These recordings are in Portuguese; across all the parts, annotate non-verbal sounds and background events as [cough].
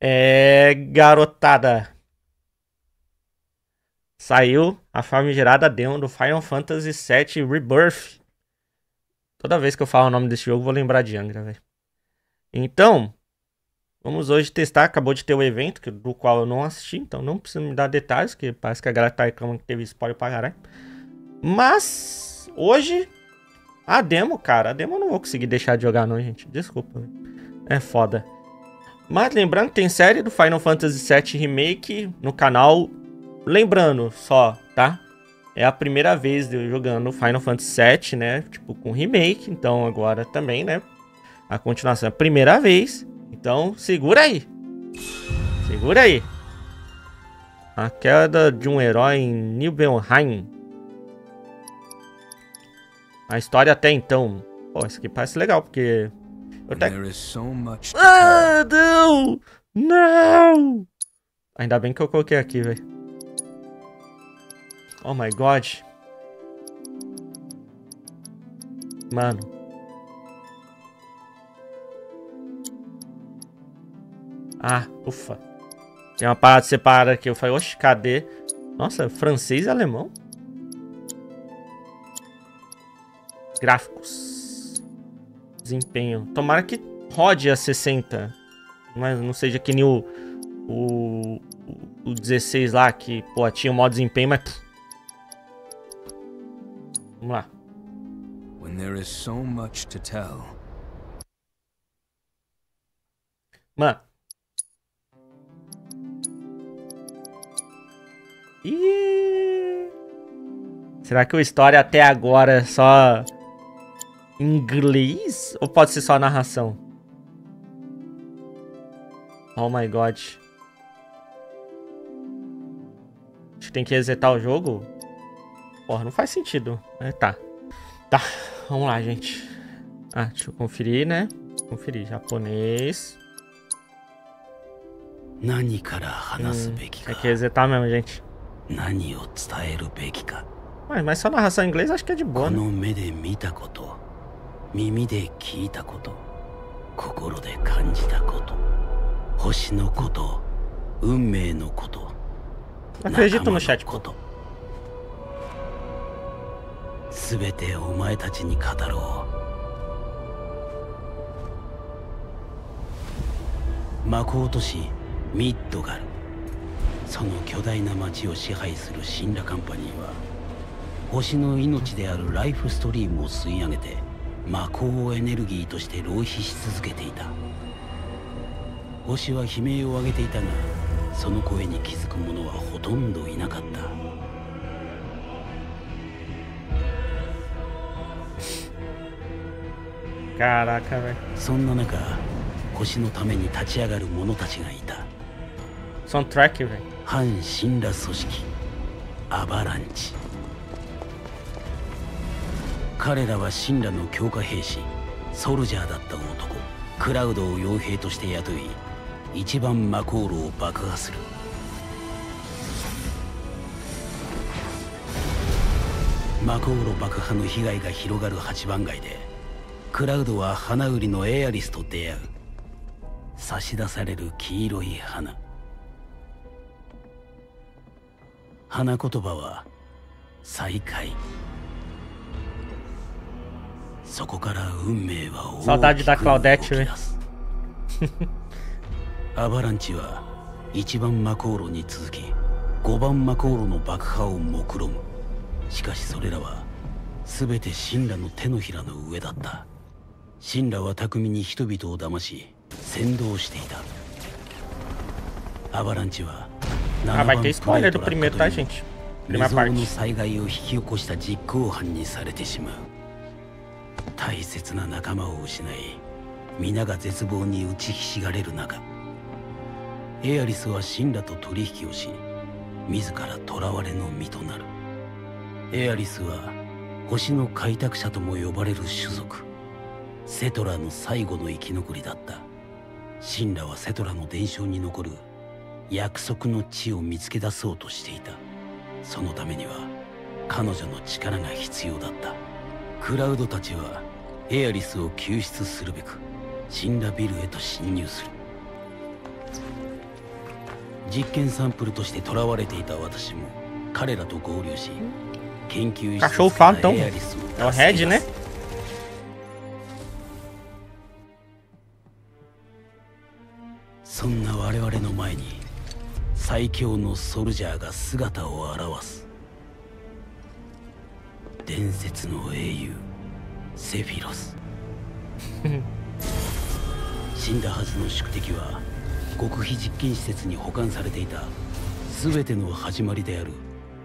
É, garotada. Saiu a famigerada demo do Final Fantasy VII Rebirth. Toda vez que eu falo o nome desse jogo, vou lembrar de Angra, velho. Então, vamos hoje testar. Acabou de ter o evento, que- do qual eu não assisti, então não precisa me dar detalhes, que parece que a galera tá reclamando que teve spoiler pra caralho. Mas, hoje, a demo, cara, a demo eu não vou conseguir deixar de jogar, não, gente. Desculpa, velho. É foda. Mas lembrando que tem série do Final Fantasy VII Remake no canal. Lembrando só, tá? É a primeira vez de eu jogando Final Fantasy VII, né? Tipo, com remake. Então agora também, né? A continuação é a primeira vez. Então segura aí. Segura aí. A queda de um herói em Nibelheim. A história até então. Pô, isso aqui parece legal, porque. Até There is so much to ah, não! Não! Ainda bem que eu coloquei aqui, velho. Oh my god. Mano. Ah, ufa. Tem uma parada separada aqui. Eu falei, oxe, cadê? Nossa, francês e alemão? Gráficos. Desempenho. Tomara que rode a 60. Mas não seja que nem o. O, o 16 lá, que, pô, tinha um modo desempenho, mas. Vamos lá. when there is so much to tell. Mano. Ih. Será que o história até agora é só inglês? Ou pode ser só a narração? Oh my god. Acho que tem que resetar o jogo? Porra, não faz sentido. É, tá. Tá, vamos lá, gente. Ah, deixa eu conferir, né? Conferir. Japonês. Hum, tem que resetar mesmo, gente. Mas, mas só narração em inglês acho que é de boa, né? 耳で聞いたこと心で感じたこと星のこと運命のこと Acredito と。全てお前たちに語ろう。魔法都市ミッドガルその巨大な町を支配するシンラカンパニーは星の命であるライフストリームを吸い上げて魔法をエネルギーとして浪費し続けていた星は悲鳴を上げていたがその声に気づく者はほとんどいなかった.そんな中星のために立ち上がる者たちがいた.反神羅組織アバランチ彼らは神羅の強化兵士ソルジャーだった男クラウドを傭兵として雇い一番魔航路を爆破する。魔航路爆破の被害が広がる八番街でクラウドは花売りのエアリスと出会う。差し出される黄色い花。花言葉は再会。そこから運命は大きく動き出す。[laughs] アバランチは一番魔航路に続き五番魔航路の爆破を目論む。しかしそれらは全て神羅の手のひらの上だった。神羅は巧みに人々を騙し先導していた。アバランチは Ah, vai ter 7 spoiler 番プレ primeiro, イト tá, ラックという gente? 未 Primeira 曾有の parte. 災害を引き起こした実行犯にされてしまう大切な仲間を失い皆が絶望に打ちひしがれる中エアリスは神羅と取引をし自ら囚われの身となる。エアリスは星の開拓者とも呼ばれる種族セトラの最後の生き残りだった。神羅はセトラの伝承に残る約束の地を見つけ出そうとしていた。そのためには彼女の力が必要だった。クラウドたちはエアリスを救出するべくシンラビルへと侵入する実験サンプルとして囚われていた私も彼らと合流し研究室 Cachorro fala, então. É o Red, né? そんな我々の前に最強のソルジャーが姿を現す伝説の英雄セフィロス。死んだはずの宿敵は極秘実験施設に保管されていた全ての始まりである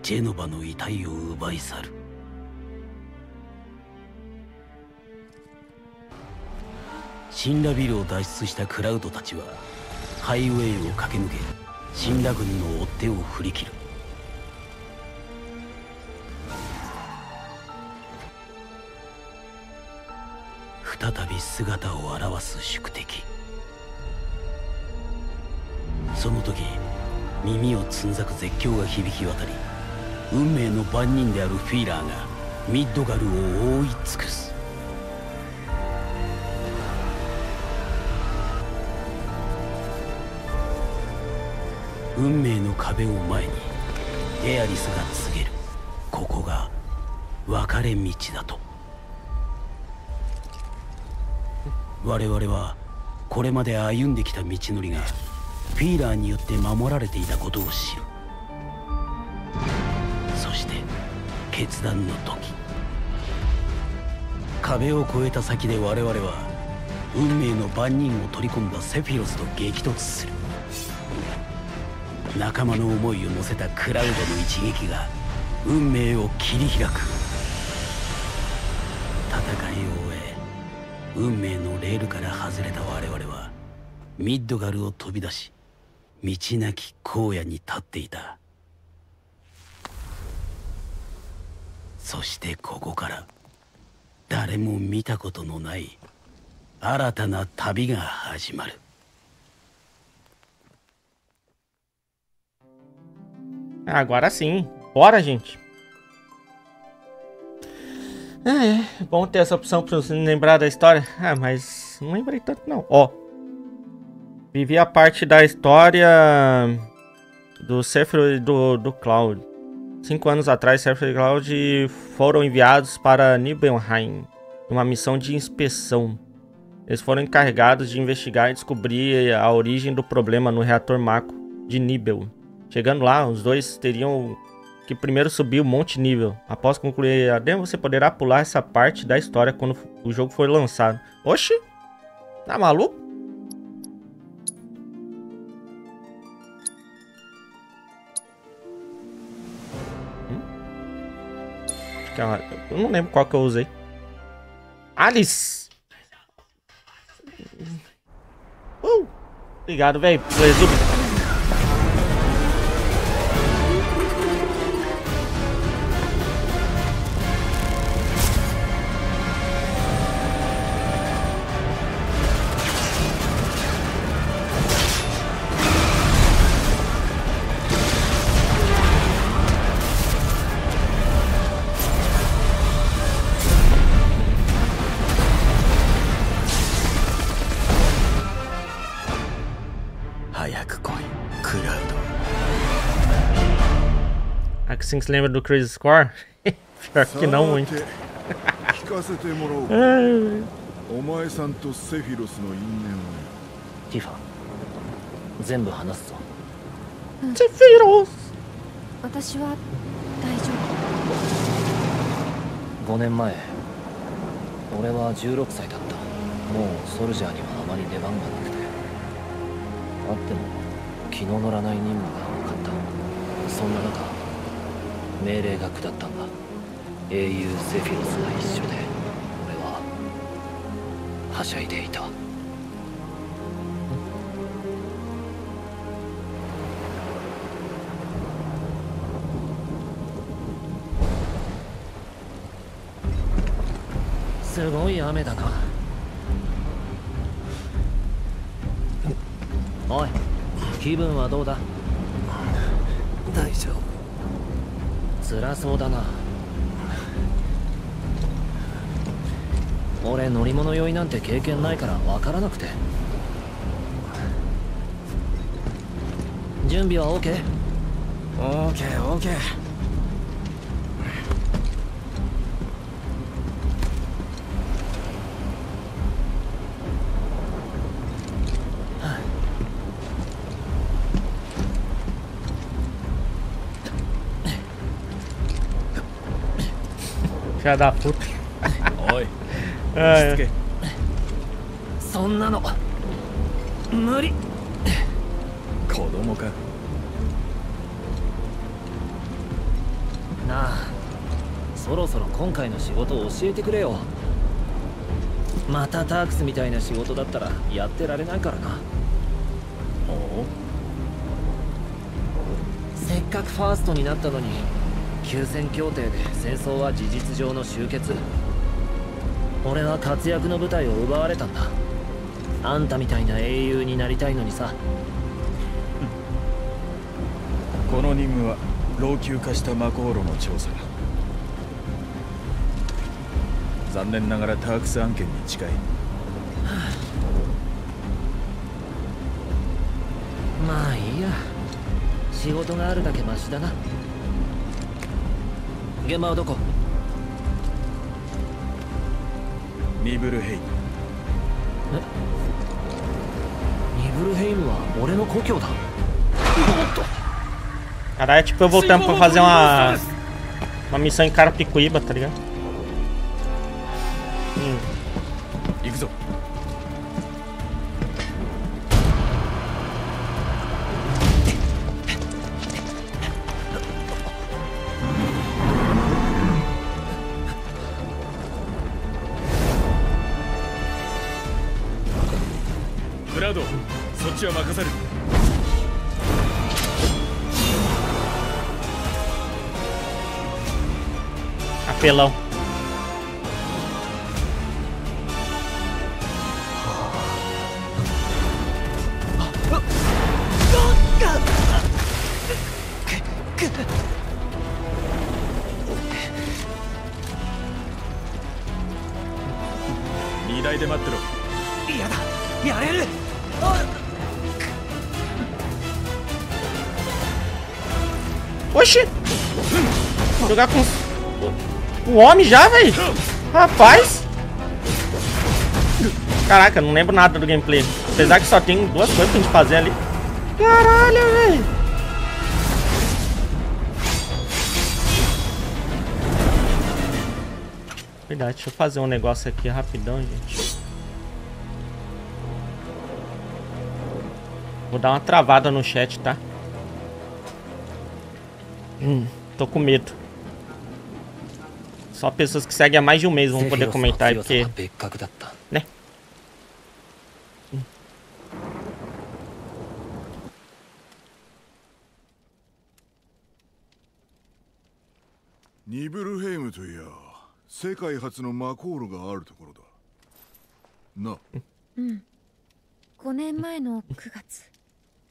ジェノバの遺体を奪い去る。シンラビルを脱出したクラウドたちはハイウェイを駆け抜けシンラ軍の追っ手を振り切る。再び姿を現す宿敵。その時耳をつんざく絶叫が響き渡り運命の番人であるフィーラーがミッドガルを覆い尽くす。運命の壁を前にエアリスが告げる。ここが分かれ道だと。我々はこれまで歩んできた道のりがフィーラーによって守られていたことを知る。そして決断の時。壁を越えた先で我々は運命の番人を取り込んだセフィロスと激突する。仲間の思いを乗せたクラウドの一撃が運命を切り開く。戦いを終え運命のレールから外れた我々はミッドガルを飛び出し道なき荒野に立っていたそしてここから誰も見たことのない新たな旅が始まる Agora sim. Bora, gente. Ah, é. Bom ter essa opção pra você lembrar da história. Ah, mas não lembrei tanto não. Ó. Vivi a parte da história do Sephiroth e do, do Cloud. Cinco anos atrás, Sephiroth e Cloud foram enviados para Nibelheim. Uma missão de inspeção. Eles foram encarregados de investigar e descobrir a origem do problema no reator Mako de Nibel. Chegando lá, os dois teriam que primeiro subir o monte nível. Após concluir a demo, você poderá pular essa parte da história quando o jogo for lançado. Oxi! Tá maluco? Hum? Acho que é uma... Eu não lembro qual que eu usei. Alice! Uh! Obrigado, velho, pelo que se lembra do Crazy Score? [laughs] Pior que não muito. 聞かせてもらおうお前さんとセフィロスの因縁。はティファ全部話すぞ、うん、セフィロス私は大丈夫。5年前俺は16歳だった。もうソルジャーにはあまり出番がなくて。あっても気の乗らない任務が多かった。そんな中命令が下ったんだ。英雄セフィロスが一緒で俺ははしゃいでいた。すごい雨だな。おい気分はどうだ？大丈夫。辛そうだな。俺乗り物酔いなんて経験ないから分からなくて。準備は OK?OKOK ーケーオーケーフィアダープおい。あつけそんなの。無理。子供か。なあ。そろそろ今回の仕事を教えてくれよ。またタークスみたいな仕事だったらやってられないからな。おおせっかくファーストになったのに休戦協定で戦争は事実上の終結。俺は活躍の舞台を奪われたんだ。あんたみたいな英雄になりたいのにさ。[laughs] この任務は老朽化したマコーロの調査残念ながらタークス案件に近い。まあいいや。仕事があるだけマシだな現場はどこニブルヘイムニブルヘイムは俺の故郷だ Caralho, é tipo eu voltando pra fazer uma. Uma missão em Carapicuíba, tá ligado? pillow. O homem já, velho? Rapaz! Caraca, não lembro nada do gameplay. Apesar que só tem duas coisas pra gente fazer ali. Caralho, velho! Verdade, deixa eu fazer um negócio aqui rapidão, gente. Vou dar uma travada no chat, tá? Hum, tô com medo. Só pessoas que seguem há mais de um mês vão poder comentar aí, porque. 別格だった né? ニブルヘイムといや世界初のマコールがあるところだ。な。うん。5年前の9月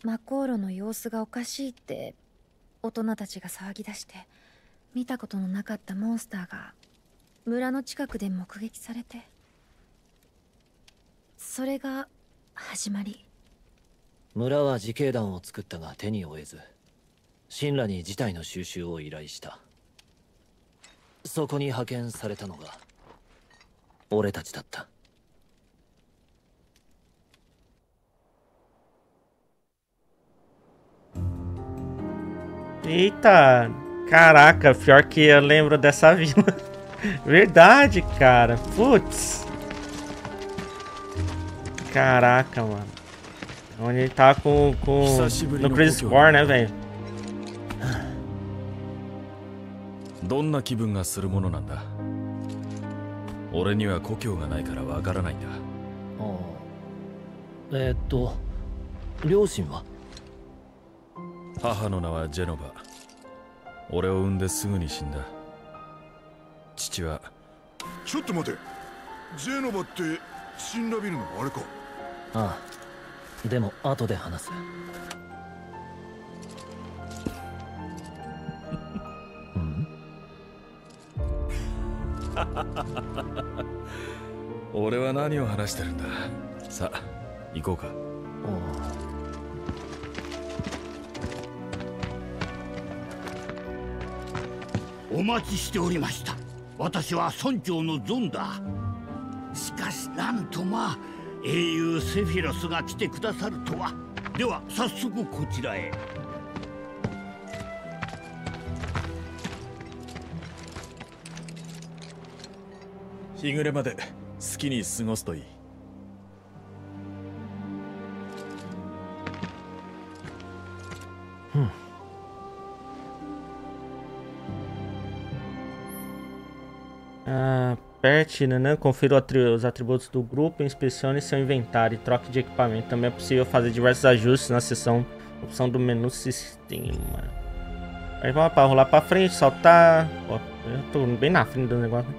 マコーロの様子がおかしいって大人たちが騒ぎ出して見たことのなかったモンスターが村の近くで目撃されてそれが始まり村は自警団を作ったが手に負えず神羅に事態の収集を依頼したそこに派遣されたのが俺たちだった Eita! Caraca, pior que eu lembro dessa [laughs] vila. Verdade, cara. Putz. Caraca, mano. Onde ele tá com. com... No Crisis Core, né, velho? どんな気分がするものなんだ俺には故郷がないからわからないんだああえーっと両親は母の名はジェノバ俺を産んですぐに死んだ父は。ちょっと待て。ジェノバって死んだビルのあれか。ああ。でも後で話す。[laughs] 俺は何を話してるんだ。さあ行こうか。ああお待ちしておりました。私は村長のゾンだ。しかしなんとまあ英雄セフィロスが来てくださるとは。では早速こちらへ。日暮れまで好きに過ごすといい。Pet, Nanã, confira os atributos do grupo, inspecione seu inventário e troque de equipamento. Também é possível fazer diversos ajustes na seção opção do menu sistema. Aí vamos para rolar para frente, saltar. Ó, eu tô bem na frente do negócio.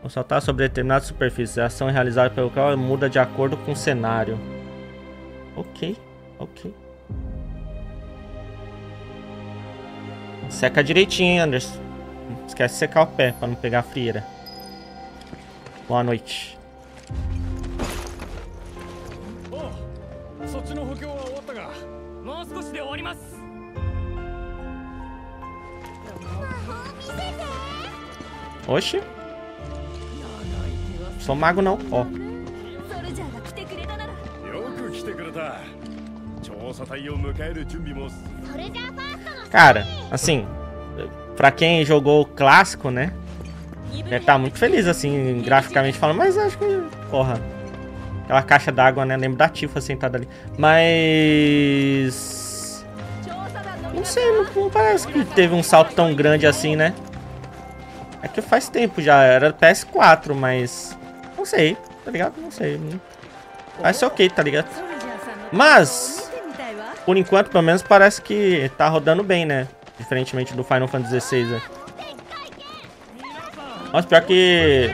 Vou saltar sobre determinada superfície. A ação realizada pelo qual muda de acordo com o cenário. Ok, ok. Seca direitinho, Anderson. Esquece de secar o pé para não pegar a frieira. Boa noite. Oxi. Sou mago não, ó. Cara, assim, pra quem jogou o clássico, né? Né, tá muito feliz, assim, graficamente falando, mas acho que. Porra. Aquela caixa d'água, né? Lembro da Tifa sentada ali. Mas. Não sei, não, não parece que teve um salto tão grande assim, né? É que faz tempo já, era PS4, mas. Não sei, tá ligado? Não sei. Vai ser é ok, tá ligado? Mas. Por enquanto, pelo menos, parece que tá rodando bem, né? Diferentemente do Final Fantasy XVI. Né? Nossa, pior que.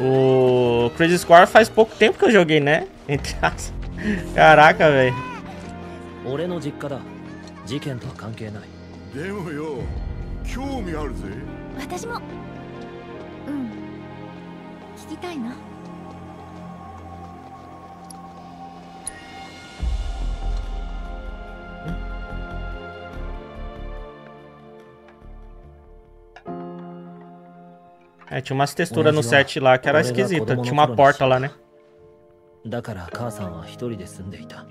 O Crazy Score faz pouco tempo que eu joguei, né? [laughs] Entre aspas. Caraca, velho. 俺の実家だ É, tinha umas texturas no set lá que era esquisita. Tinha uma porta lá, né? だから母さんは一人で住んでいた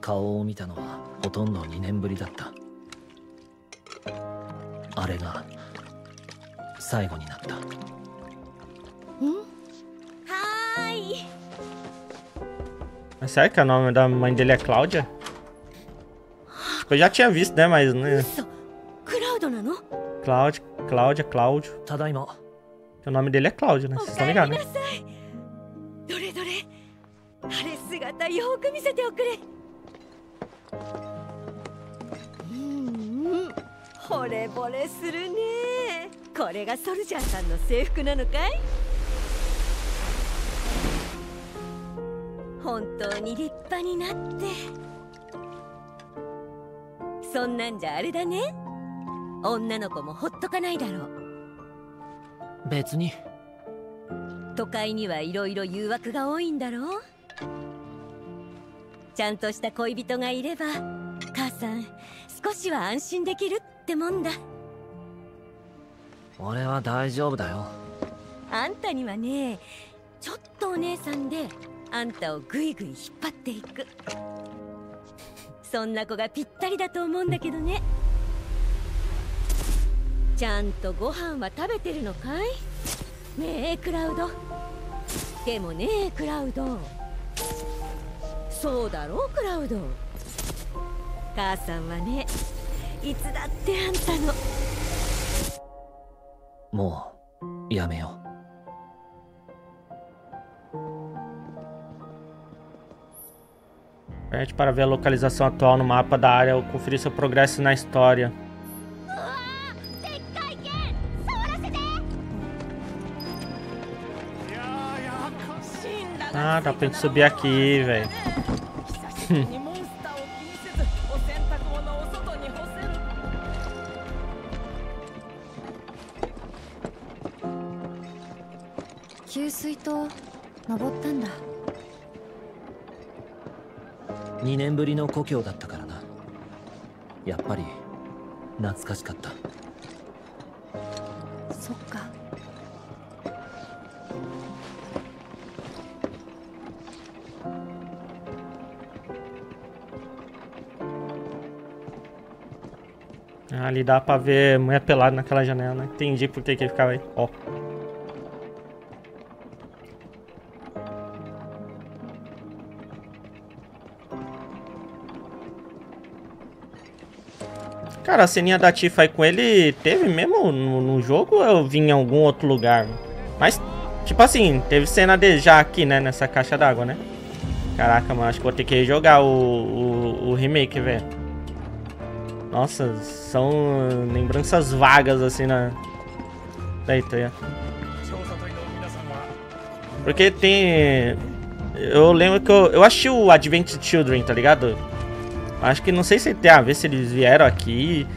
顔を見たのはほとんど2年ぶりだったあれが最後にnaったはーい Mas sério que o nome da mãe dele é Cláudia? Tipo, eu já tinha visto, né? Mas, né? 嘘クラウドなの Cláudia, Cláudia, Cláudio. O nome dele é Cláudio, né? お Vocês か estão ligados, né? どれどれあれ姿よく見せておくれ。うんうん惚れ惚れするね。これがソルジャーさんの制服なのかい？本当に立派になって。そんなんじゃあれだね。女の子もほっとかないだろう別に。都会にはいろいろ誘惑が多いんだろう？ちゃんとした恋人がいれば母さん少しは安心できるってもんだ。俺は大丈夫だよ。あんたにはねちょっとお姉さんであんたをぐいぐい引っ張っていく。そんな子がぴったりだと思うんだけどねちゃんとご飯は食べてるのかいねえクラウドでもねえクラウドそうだろうクラウド母さんはねいつだってあんたのもうやめよ Aperte para ver a localização atual no mapa da área ou conferir seu progresso na história. 塔登ったんだ。2年ぶりの故郷だったからな。やっぱり懐かしかった。そっか ali dá pra ver mulher pelada naquela janela, né? Entendi por que que ele ficava aí. Ó. Cara, a ceninha da Tifa aí com ele teve mesmo no, no jogo ou eu vim em algum outro lugar? Mas, tipo assim, teve cena dele já aqui, né? Nessa caixa d'água, né? Caraca, mano, acho que vou ter que jogar o, o, o remake, velho. Nossa, são lembranças vagas assim na. Eita, é. Porque tem. Eu lembro que eu, eu achei o Advent Children, tá ligado? Acho que não sei se tem a ver se eles vieram aqui.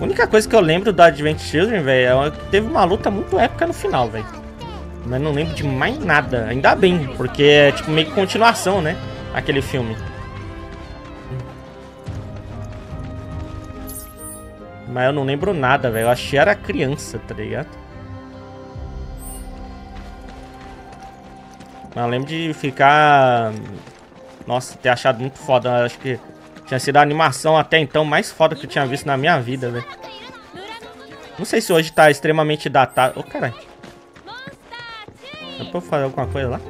A única coisa que eu lembro do Advent Children, velho, é que teve uma luta muito épica no final, velho. Mas não lembro de mais nada. Ainda bem, porque é tipo meio que continuação, né? Aquele filme. Mas eu não lembro nada, velho. Eu achei que era criança, tá ligado? Mas eu lembro de ficar. Nossa, ter achado muito foda. Eu acho que tinha sido a animação até então mais foda que eu tinha visto na minha vida, velho. Não sei se hoje tá extremamente datado. Ô, oh, caralho. Dá pra eu fazer alguma coisa lá?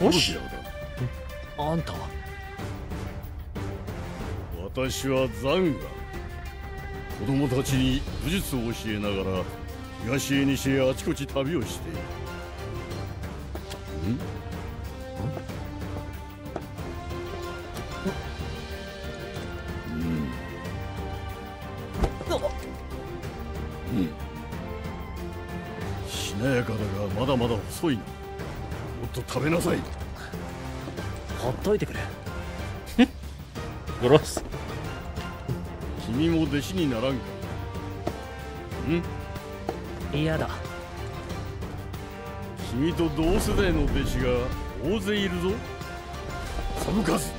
羅のソルジャーだあんたは？私はザンガ。子供たちに武術を教えながら東へ西へあちこち旅をして。いるん。うん。うん。しなやかだがまだまだ遅いな。もっと食べなさい。ほっといてくれ。Grosso. 君も弟子にならんか。ん？嫌だ。君と同世代の弟子が大勢いるぞ。その数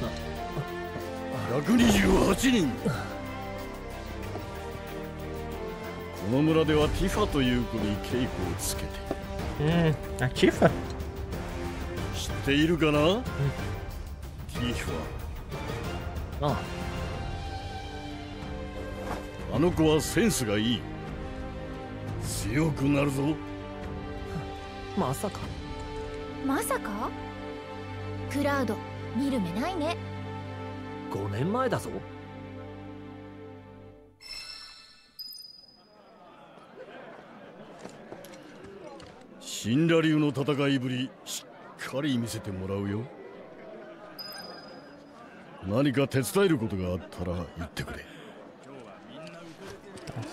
128人。この村ではティファという子に稽古をつけて。Hum, a Tifa? 知っているかな、ティフあ。ァあの子はセンスがいい。強くなるぞ。まさか。まさか？クラウド見る目ないね。5年前だぞ。神羅流の戦いぶりしっかり見せてもらうよ。何か手伝えることがあったら言ってくれ。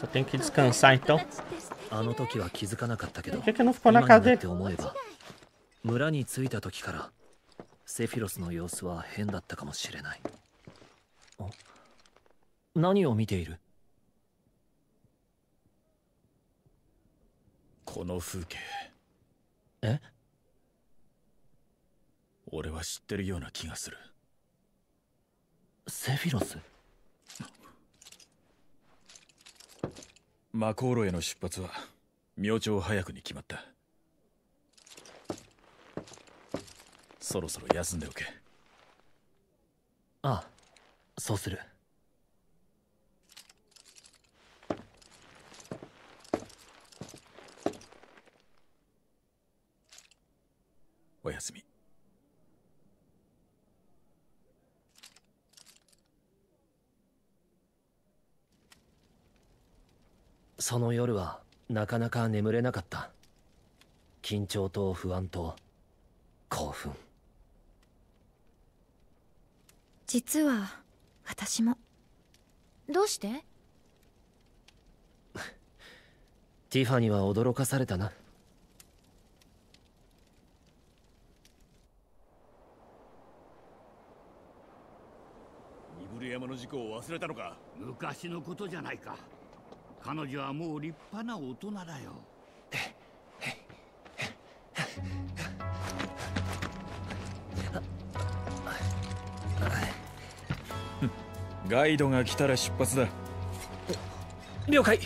Só tenho que descansar então. あの時は気づかなかったけど Por que, que não ficou na 今 casa になっ dele? て思えば村に着いた時からセフィロスの様子は変だったかもしれない。あ何を見ている？この風景。え？俺は知ってるような気がする。セフィロス？マコーロへの出発は明朝早くに決まった。そろそろ休んでおけ。ああそうする。おやすみその夜はなかなか眠れなかった。緊張と不安と興奮。実は私も。どうして？ティファニーは驚かされたな。ニブル山の事故を忘れたのか？昔のことじゃないか。彼女はもう立派な大人だよ。ガイドが来たら出発だ。了解。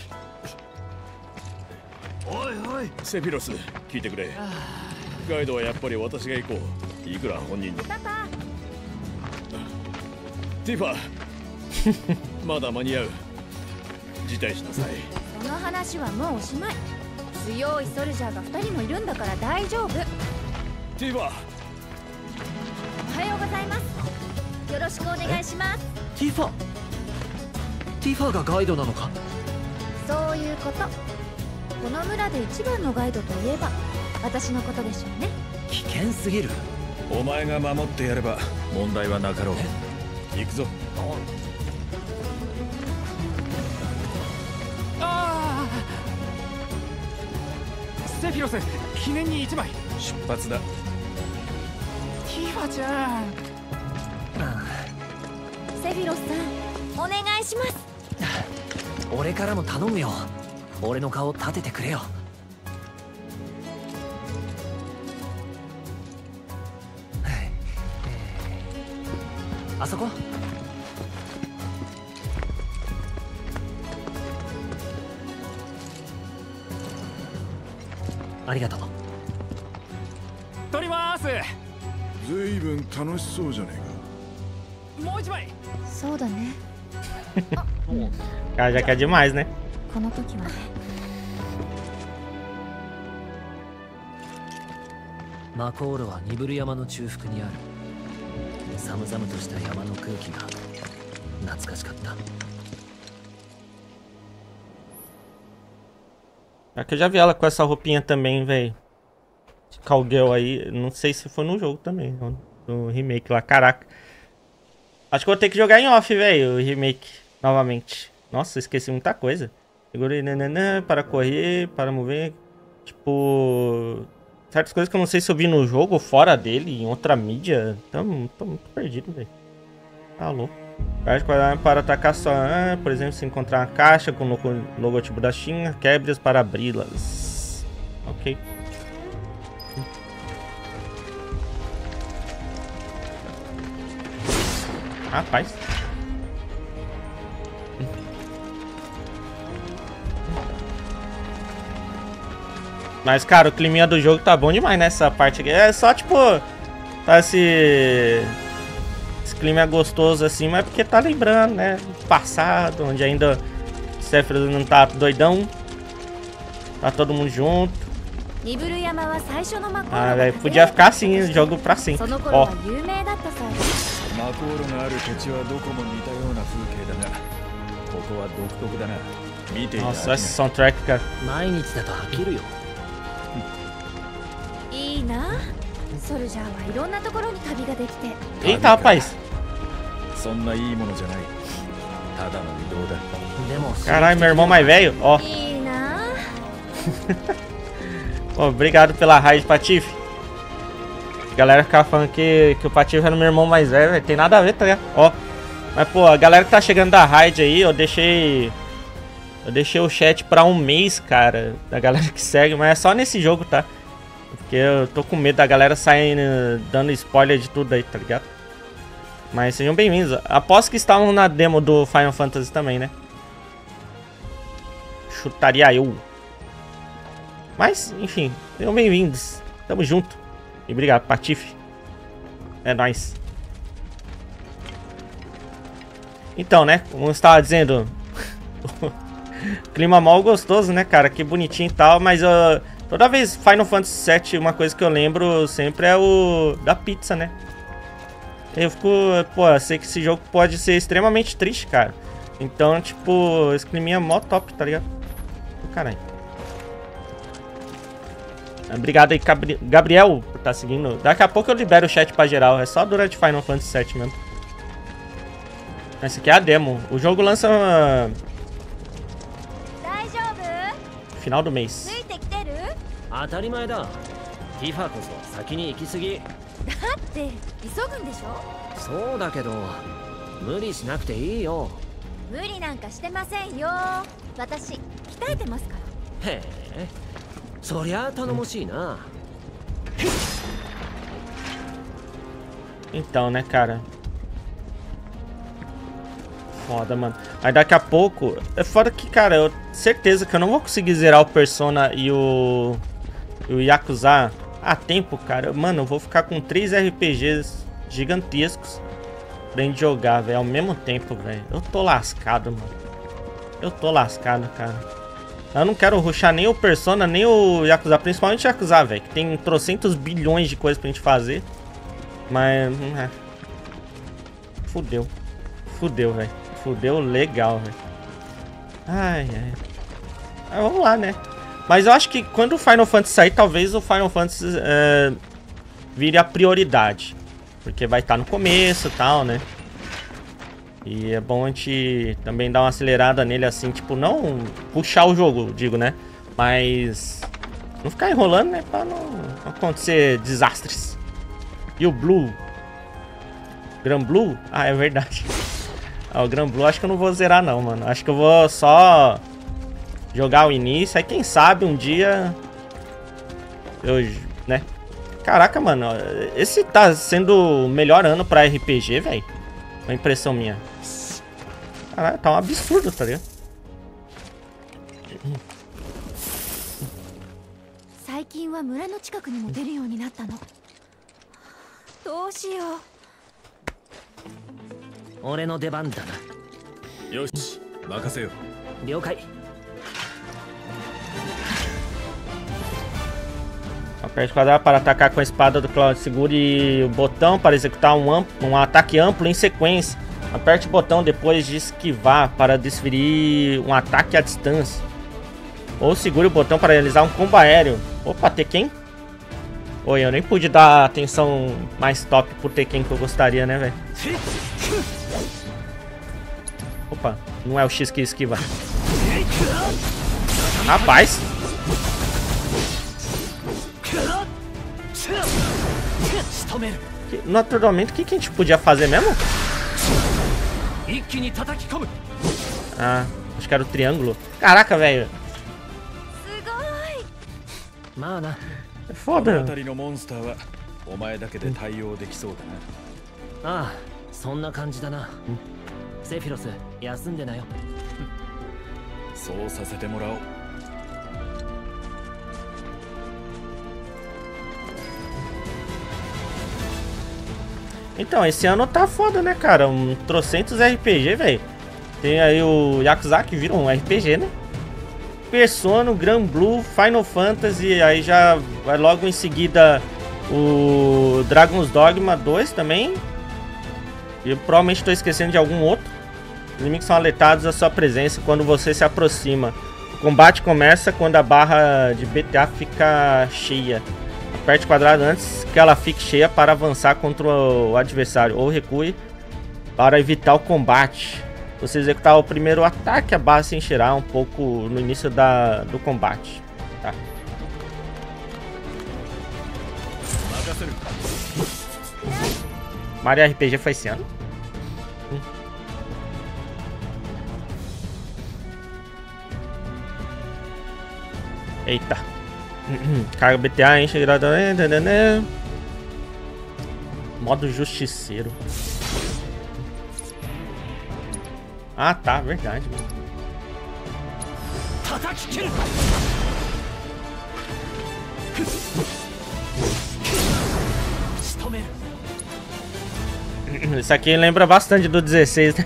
おいおい。セフィロス聞いてくれ。ガイドはやっぱり私が行こう。いくら本人にパパ。ティファ。[laughs] まだ間に合う辞退しなさい。その話はもうおしまい。強いソルジャーが2人もいるんだから大丈夫。ティファおはようございます。よろしくお願いします。ティファティファがガイドなのか？そういうこと。この村で一番のガイドといえば私のことでしょうね。危険すぎる。お前が守ってやれば問題はなかろう。行くぞセフィロス記念に一枚出発だティファちゃんセフィロスさんお願いします俺からも頼むよ俺の顔立ててくれよあそこありがとう。撮ります。ずいぶん楽しそうじゃねえか。もう一枚。そうだね。Cara, já quer demais, né? この時はね。マコールはニブル山の中腹にある。寒々とした山の空気が懐かしかった É que eu já vi ela com essa roupinha também, velho. Cowgirl aí. Não sei se foi no jogo também. No, remake lá. Caraca. Acho que vou ter que jogar em off, velho. O remake. Novamente. Nossa, esqueci muita coisa. Segurei nananã, para correr, para mover. Tipo. Certas coisas que eu não sei se eu vi no jogo fora dele, em outra mídia. Tô, tô muito perdido, velho. Tá louco. Caixa quadrada para atacar só, ah, por exemplo, se encontrar uma caixa com o logo- logotipo da China, quebre-as para abri-las. Ok. Rapaz. Mas, cara, o climinha do jogo tá bom demais nessa parte aqui. É só, tipo, tá esse clima é gostoso assim, mas é porque tá lembrando, né? Passado, onde ainda o Sephiroth não tá doidão. Tá todo mundo junto. Ah, velho, podia ficar assim, jogo pra sempre. Ó. Nossa, esse soundtrack, cara. Eita, rapaz. そんないいものじゃないただの移動だでも Caralho, meu irmão mais velho. Ó, [laughs] いいな ó, obrigado pela raid, Patife. Galera ficar falando que, que o Patife era meu irmão mais velho, velho. Tem nada a ver, tá ligado? Ó. Mas, pô, a galera que tá chegando da raid aí, eu deixei. Eu deixei o chat pra um mês, cara. Da galera que segue, mas é só nesse jogo, tá? Porque eu tô com medo da galera saindo dando spoiler de tudo aí, tá ligado? Mas sejam bem-vindos. Aposto que estavam na demo do Final Fantasy também, né? Chutaria eu. Mas, enfim, sejam bem-vindos. Tamo junto. E obrigado, Patife. É nóis. Então, né? Como eu estava dizendo. [laughs] Clima mal gostoso, né, cara? Que bonitinho e tal, mas uh, toda vez Final Fantasy VII, uma coisa que eu lembro sempre é o da pizza, né? Eu fico, pô, eu sei que esse jogo pode ser extremamente triste, cara. Então, tipo, esse climinha é mó top, tá ligado? o caralho. Obrigado aí, Gabriel, por estar tá seguindo. Daqui a pouco eu libero o chat pra geral. É só durante Final Fantasy VII mesmo. Essa aqui é a demo. O jogo lança... Final do mês. って急ぐんでしょそうだけど無理しなくていいよ無理なんかしてませんよ私鍛えてますからへえそりゃあ頼もしいな Então, né, cara? Foda, mano. Aí daqui a pouco. É foda que, cara, eu certeza que eu não vou conseguir zerar o Persona e o. E o Yakuza a tempo, cara. Mano, eu vou ficar com três RPGs gigantescos pra gente jogar, velho, ao mesmo tempo, velho. Eu tô lascado, mano. Eu tô lascado, cara. Eu não quero ruxar nem o Persona, nem o Yakuza, principalmente o Yakuza, velho, que tem trocentos bilhões de coisas pra gente fazer. Mas, hum, é. Fudeu. Fudeu, velho. Fudeu legal, velho. Ai, ai. Ah, vamos lá, né? Mas eu acho que quando o Final Fantasy sair, talvez o Final Fantasy é, vire a prioridade. Porque vai estar no começo e tal, né? E é bom a gente também dar uma acelerada nele assim, tipo, não puxar o jogo, digo, né? Mas não ficar enrolando, né? Pra não acontecer desastres. E o Blue? Gran Blue? Ah, é verdade. [laughs] Ah, o Gran Blue acho que eu não vou zerar não, mano. Acho que eu vou só Jogar o início, aí quem sabe um dia... Eu... né? Caraca, mano, esse tá sendo o melhor ano pra RPG, velho. Uma impressão minha. Caralho, tá um absurdo, tá ligado? Ore Aperte quadrado para atacar com a espada do Cloud. Segure o botão para executar um, amplo, um ataque amplo em sequência. Aperte o botão depois de esquivar para desferir um ataque à distância. Ou segure o botão para realizar um combo aéreo. Opa, Tekken? Oi, eu nem pude dar atenção mais top pro Tekken que eu gostaria, né, velho? Opa, não é o X que esquiva. Rapaz! Que- Naturalmente, o que, que a gente podia fazer mesmo? Ah, acho que era o triângulo. Caraca, velho. まあな É この foda. 辺りのモンスターはお前だけで対応できそうだなああそんな感じだなセフィロス休んでなよそうさせてもらおう Então, esse ano tá foda, né, cara? Um trocentos RPG, velho. Tem aí o Yakuza que vira um RPG, né? Persona, Gran Blue, Final Fantasy, aí já vai logo em seguida o Dragon's Dogma 2 também. E provavelmente estou esquecendo de algum outro. Os inimigos são alertados à sua presença quando você se aproxima. O combate começa quando a barra de BTA fica cheia. Aperte quadrado antes que ela fique cheia para avançar contra o adversário ou recue para evitar o combate. Você executar o primeiro ataque, a base se encherá um pouco no início da, do combate. Tá. Mario RPG foi esse ano? Eita. [clears throat] Carga BTA, enche né, né, né, né? Modo justiceiro. Ah, tá, verdade. [clears throat] Isso aqui lembra bastante do 16, né?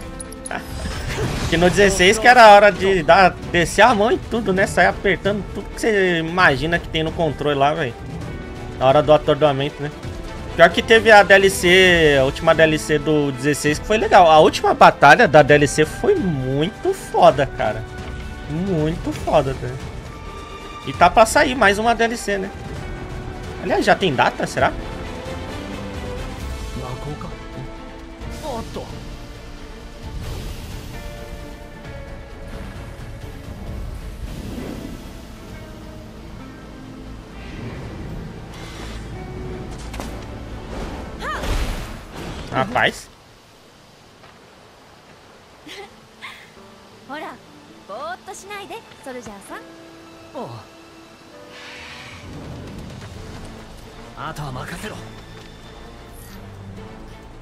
Que no 16 que era a hora de dar, descer a mão e tudo, né? Sair apertando tudo que você imagina que tem no controle lá, velho. Na hora do atordoamento, né? Pior que teve a DLC, a última DLC do 16 que foi legal. A última batalha da DLC foi muito foda, cara. Muito foda, velho. E tá pra sair mais uma DLC, né? Aliás, já tem data, será? Rapaz. [laughs] Olha,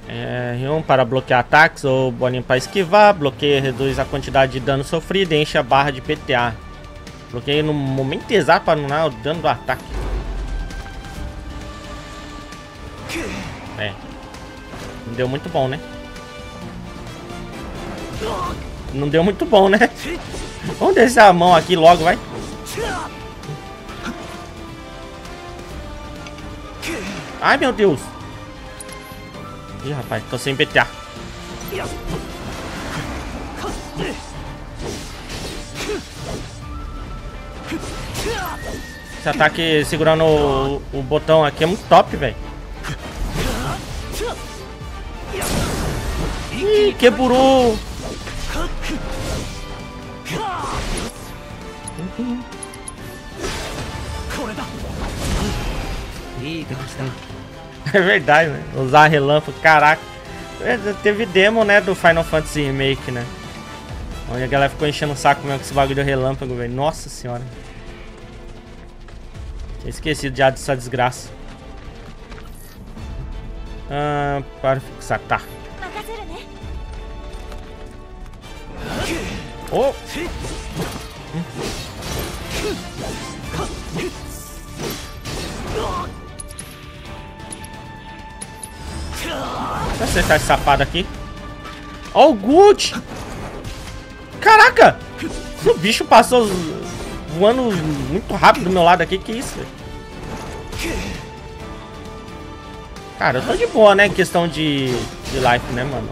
R1 para bloquear ataques ou bolinha para esquivar. Bloqueia reduz a quantidade de dano sofrido e enche a barra de PTA. bloqueia no momento exato para anular o dano do ataque. Não deu muito bom, né? Não deu muito bom, né? Vamos descer a mão aqui logo, vai. Ai, meu Deus. Ih, rapaz, tô sem PTA. Esse ataque segurando o, o botão aqui é muito top, velho. Ih, quebrou. [laughs] É verdade, né? Usar relâmpago, caraca. É, Teve demo, né, do Final Fantasy Remake, né? Onde a galera ficou enchendo o saco mesmo com esse bagulho de relâmpago, velho. Nossa senhora. Tinha esquecido já dessa desgraça. Ah, para fixar, tá. Oh! Deixa eu acertar esse safado aqui. Ó o Gut! Caraca! O bicho passou voando muito rápido do meu lado aqui. Que isso? velho? Cara, eu tô de boa, né? Em questão de, de life, né, mano?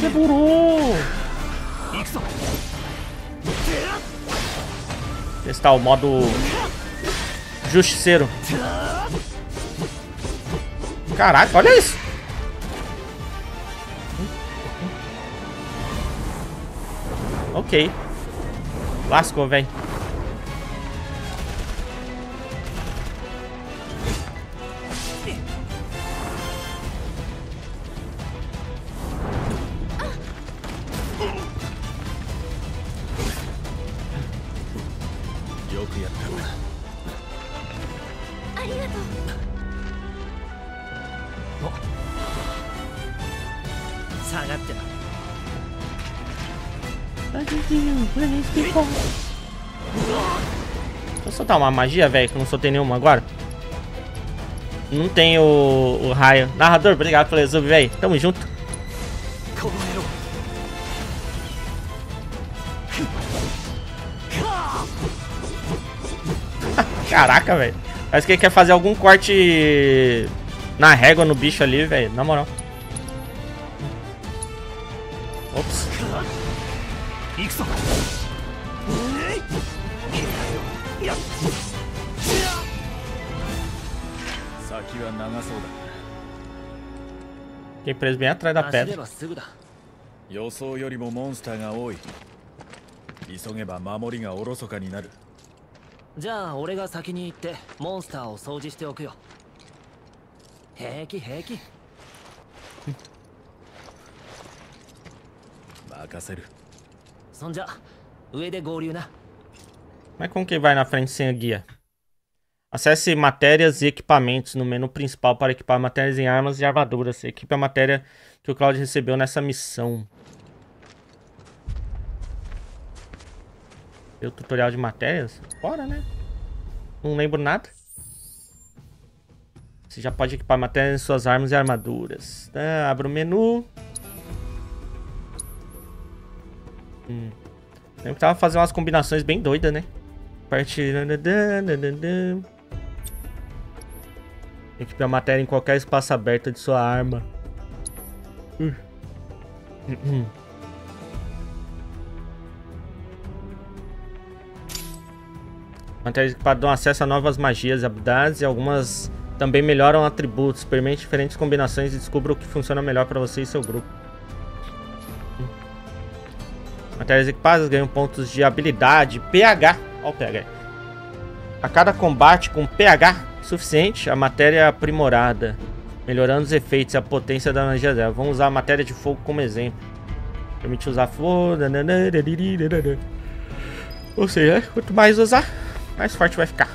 Devorou! Está o modo Justiceiro. Caraca, olha isso! Ok. Lascou, velho. you, please be Vou soltar uma magia, velho, que eu não soltei nenhuma agora. Não tem o, o raio. Narrador, obrigado pelo resumo, velho. Tamo junto. [laughs] Caraca, velho. Parece que ele quer fazer algum corte na régua no bicho ali, velho. Na moral. Ops. 行くぞ。先は長そうだ。Fiquei preso bem atrás da pedra. 予想よりもモンスターが多い急げば守りがおろそかになるじゃあ俺が先に行ってモンスターを掃除しておくよ。平気平気。任せる Mas como que vai na frente sem a guia? Acesse matérias e equipamentos no menu principal para equipar matérias em armas e armaduras. Equipe a matéria que o Cloud recebeu nessa missão. Tem o tutorial de matérias? Bora, né? Não lembro nada. Você já pode equipar matérias em suas armas e armaduras. Tá, abre o menu. Lembro que tava fazendo umas combinações bem doidas, né? Parte. Equipe a matéria em qualquer espaço aberto de sua arma. Uh. [clears throat] Uhum. Matérias equipadas dão acesso a novas magias e habilidades e algumas também melhoram atributos. Experimente diferentes combinações e descubra o que funciona melhor para você e seu grupo. Matérias equipadas ganham pontos de habilidade, pH. Olha o pH. A cada combate com pH suficiente, a matéria é aprimorada. melhorando os efeitos e a potência da magia dela. Vamos usar a matéria de fogo como exemplo. Permite usar fogo. Ou seja, quanto mais usar, mais forte vai ficar.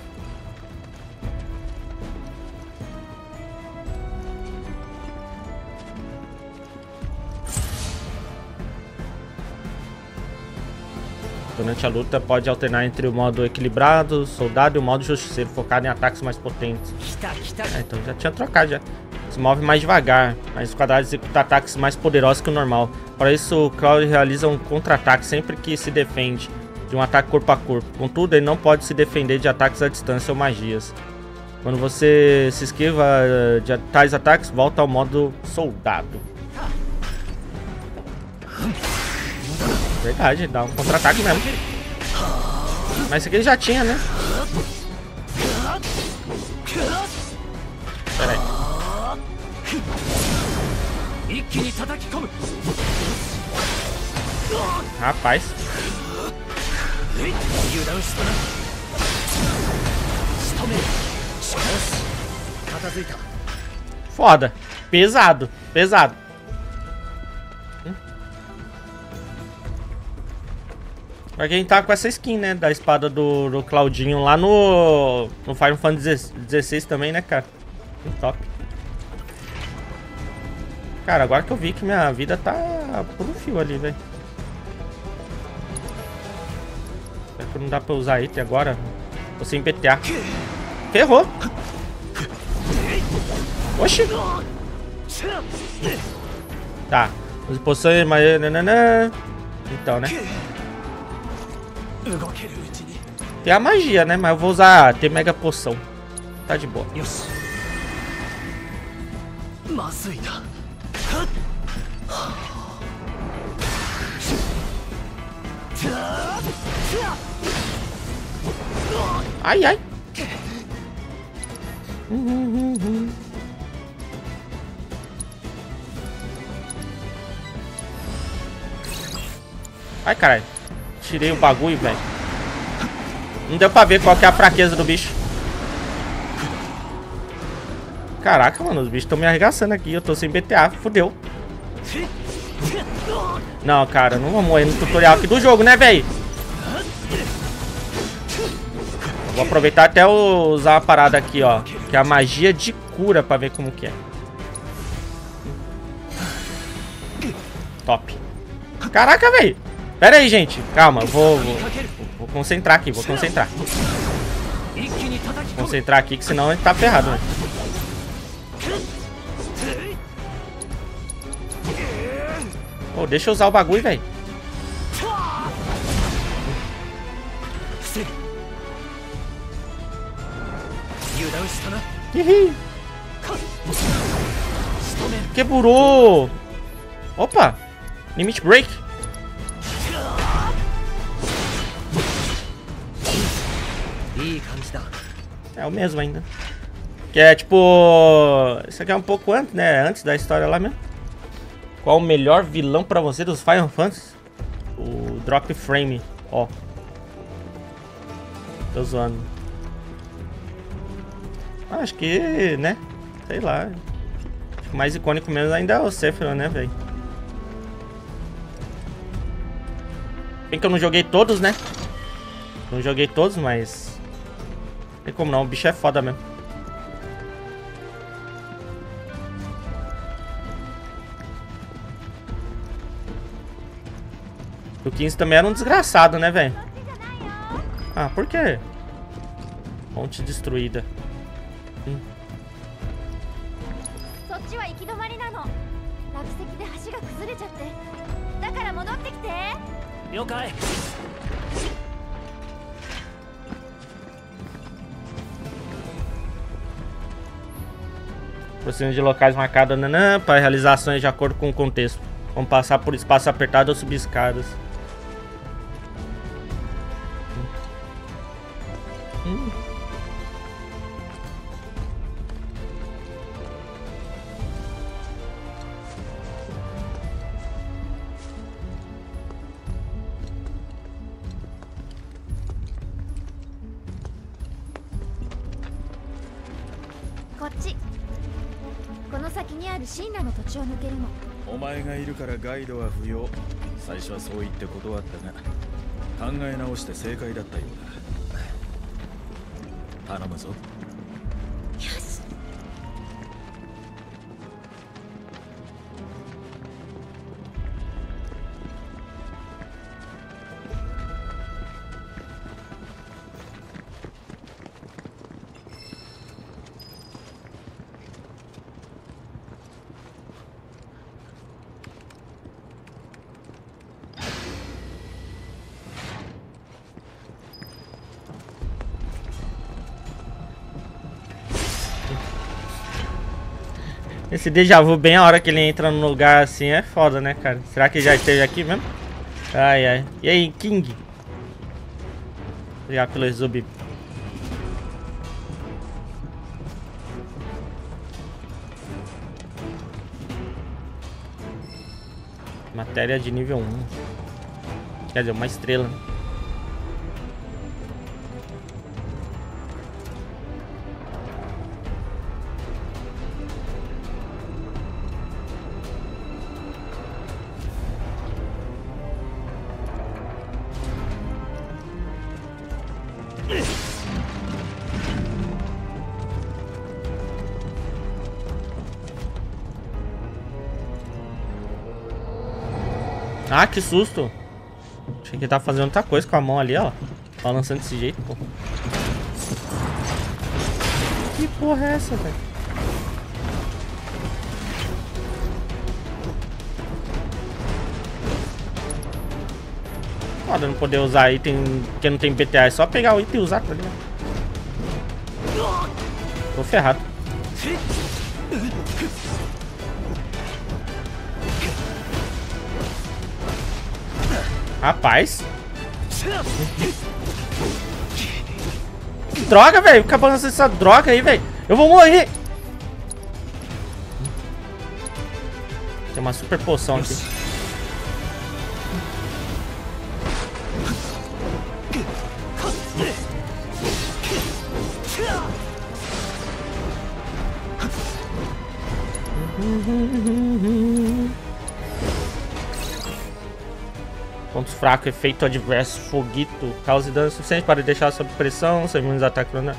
Durante a luta pode alternar entre o modo equilibrado, soldado e o modo justiceiro, focado em ataques mais potentes. É, então já tinha trocado já. Se move mais devagar, mas os quadrados executam ataques mais poderosos que o normal. Para isso, o Cloud realiza um contra-ataque sempre que se defende de um ataque corpo a corpo. Contudo, ele não pode se defender de ataques à distância ou magias. Quando você se esquiva eh, de tais ataques, volta ao modo soldado. Verdade, dá um contra-ataque mesmo. Mas esse aqui ele já tinha, né? Pera aí. Rapaz. Foda. Pesado. Pesado. Pra quem tá com essa skin, né? Da espada do, do Claudinho lá no, no Final Fantasy XVI também, né, cara? Muito top. Cara, agora que eu vi que minha vida tá por um fio ali, velho. Será que não dá pra usar item agora? Tô sem PTA. Ferrou! Oxi! Tá. As posições mas... Então, né? Tem a magia, né? Mas eu vou usar... Tem mega poção. Tá de boa. Ai, ai. Ai, caralho. Tirei o bagulho, velho. Não deu pra ver qual que é a fraqueza do bicho. Caraca, mano, os bichos estão me arregaçando aqui. Eu tô sem BTA, fodeu. Não, cara, não vou morrer no tutorial aqui do jogo, né, velho? Vou aproveitar até usar uma parada aqui, ó. Que é a magia de cura pra ver como que é. Top. Caraca, velho. Pera aí, gente. Calma, vou, vou, vou concentrar aqui, vou concentrar. Vou concentrar aqui, que senão a gente tá ferrado, né? Pô, deixa eu usar o bagulho, velho. Quebrou! Opa! Limit Break! É o mesmo ainda. Que é tipo... Isso aqui é um pouco antes, né? Antes da história lá mesmo. Qual o melhor vilão pra você dos Final Fantasy? O Drop Frame, ó. Tô zoando. Acho que, né? Sei lá. Acho mais icônico mesmo ainda é o Sephiroth, né, velho? Bem que eu não joguei todos, né? Não joguei todos, mas... Tem como não, o bicho é foda mesmo. O 15 também era um desgraçado, né, velho? Ah, por quê? Ponte destruída. Hum. Procedimento de locais marcados para realizações de acordo com o contexto. Vamos passar por espaço apertado ou subir がいるからガイドは不要。最初はそう言って断ったが考え直して正解だったようだ。頼むぞ。Esse déjà vu bem a hora que ele entra num lugar assim é foda, né, cara? Será que já esteve aqui mesmo? Ai, ai. E aí, King? Obrigado pelo sub. Matéria de nível 1. Quer dizer, uma estrela. né? Que susto. Achei que ele tava fazendo outra coisa com a mão ali, ó. Balançando desse jeito, pô. Que porra é essa, velho? Foda não poder usar item que não tem BTA. É só pegar o item e usar, tá ligado? Tô ferrado. Rapaz. Droga, velho. Fica balançando essa droga aí, velho. Eu vou morrer. Tem uma super poção aqui. Fracos, efeito adverso, foguito, causa dano suficiente para deixar sob pressão, sem menos ataque cronado.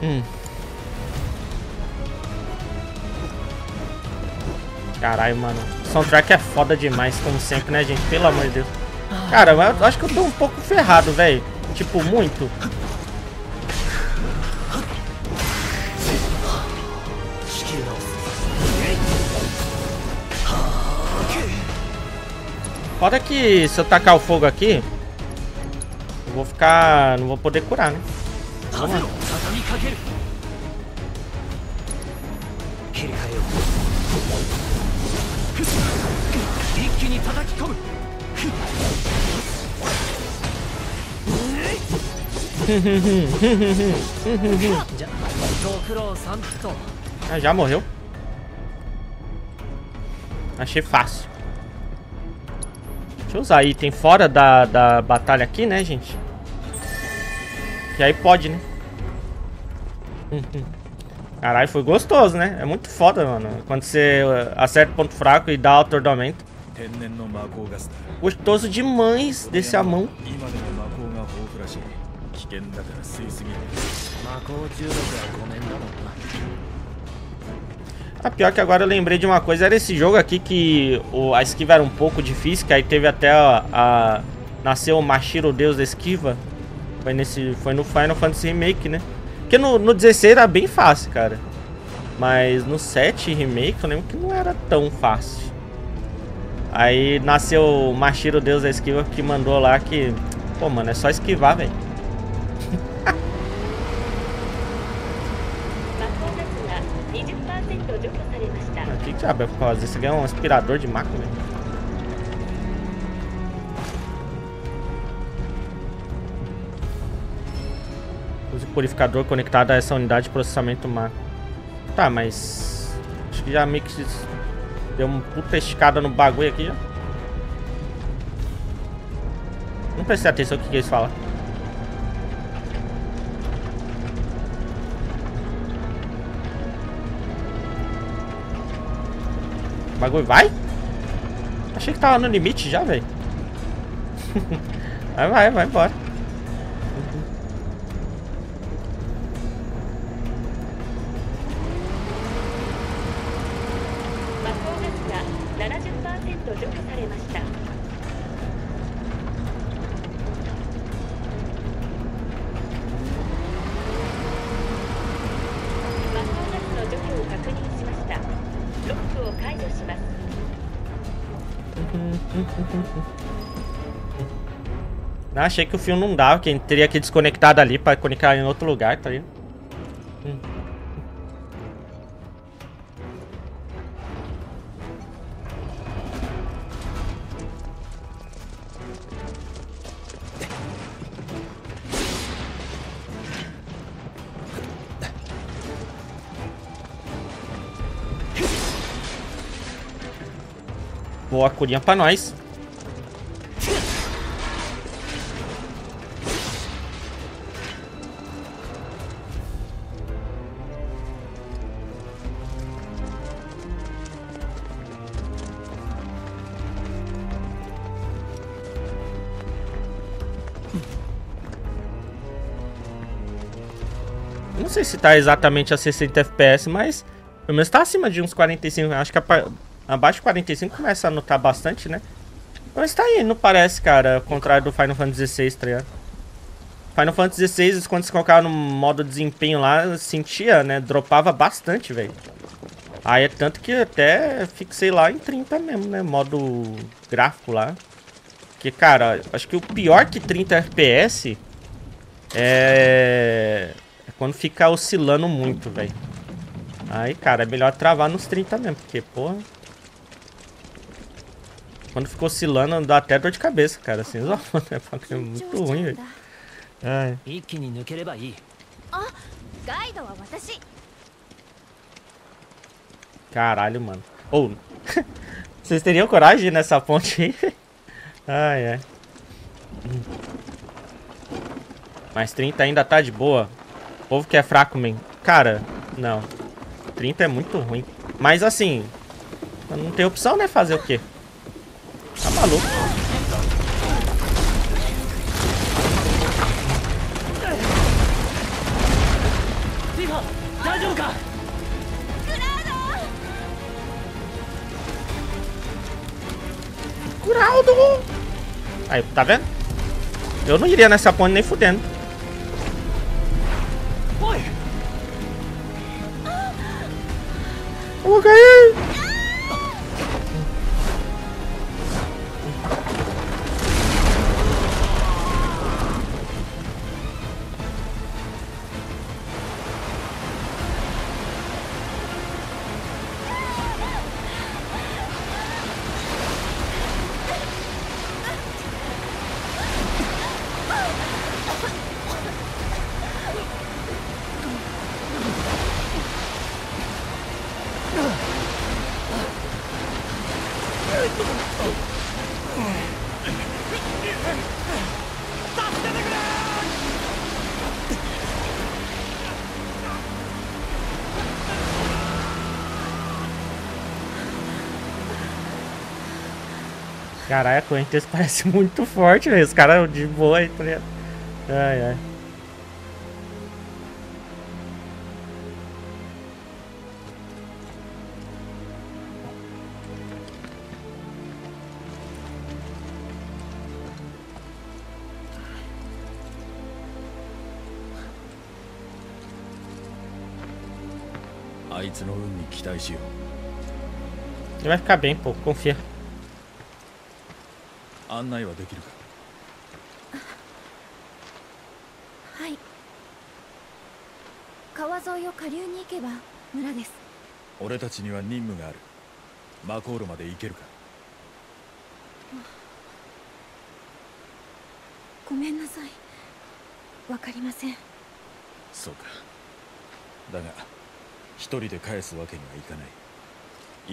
Hum. Caralho, mano. Soundtrack é foda demais, como sempre, né, gente? Pelo amor de Deus. Cara, eu acho que eu tô um pouco ferrado, velho. Tipo, muito. Foda que se eu tacar o fogo aqui, eu vou ficar... não vou poder curar, né? Vamos lá. [laughs] ah, já morreu? Achei fácil. Deixa eu usar item fora da, da batalha aqui, né, gente? Que aí pode, né? [laughs] Caralho, foi gostoso, né? É muito foda, mano. Quando você acerta o ponto fraco e dá auto-ornamento. Gostoso demais desse amão tá pior que agora eu lembrei de uma coisa, era esse jogo aqui que o, a esquiva era um pouco difícil, que aí teve até a... a nasceu o Mashiro, deus da esquiva. Foi, nesse, foi no Final Fantasy Remake, né? Porque no, no 16 era bem fácil, cara. Mas no 7 Remake eu lembro que não era tão fácil. Aí nasceu o Mashiro, deus da esquiva, que mandou lá que... Pô, mano, é só esquivar, velho. É causa disso? Isso aqui é um aspirador de velho. Use o purificador conectado a essa unidade de processamento maco. Tá, mas... Acho que já meio que deu uma puta esticada no bagulho aqui já. Não prestei atenção no que, que eles falam. Bagulho vai? Achei que tava no limite já, velho. [laughs] vai, vai, vai embora. Achei que o fio não dava, que teria que desconectar dali pra conectar em outro lugar, tá ligado? Boa curinha pra nós. Sei se tá exatamente a 60 FPS, mas pelo menos tá acima de uns 45. Acho que abaixo de 45 começa a notar bastante, né? Mas tá aí, não parece, cara. Ao contrário do Final Fantasy XVI, tá ligado? Final Fantasy XVI, quando você colocava no modo desempenho lá, sentia, né? Dropava bastante, velho. Aí é tanto que até fixei lá em 30 mesmo, né? Modo gráfico lá. Porque, cara, acho que o pior que 30 FPS é. Quando fica oscilando muito, velho. Aí, cara, é melhor travar nos 30 mesmo, porque, porra... Quando ficou oscilando, dá até dor de cabeça, cara. Assim, [laughs] ó, é, é muito ruim, velho. É. Caralho, mano. Ou, oh, [laughs] vocês teriam coragem nessa ponte aí? [laughs] Ai, ai. Mais 30 ainda tá de boa povo que é fraco, man. Cara, não. 30 é muito ruim. Mas assim, não tem opção, né? Fazer o quê? Tá maluco. Curaldo! Aí, tá vendo? Eu não iria nessa ponte nem fudendo. Caralho, a Corinthians parece [laughs] muito forte, velho. Os caras de boa aí, tá ligado? Ai, ai. Ele vai ficar bem, pô, confia. う案内はできるか？はい。川沿いを下流に行けば村です。俺たちには任務がある。マコールまで行けるか？ごめんなさい。わかりません。そうか。だが一人で返すわけにはいかない。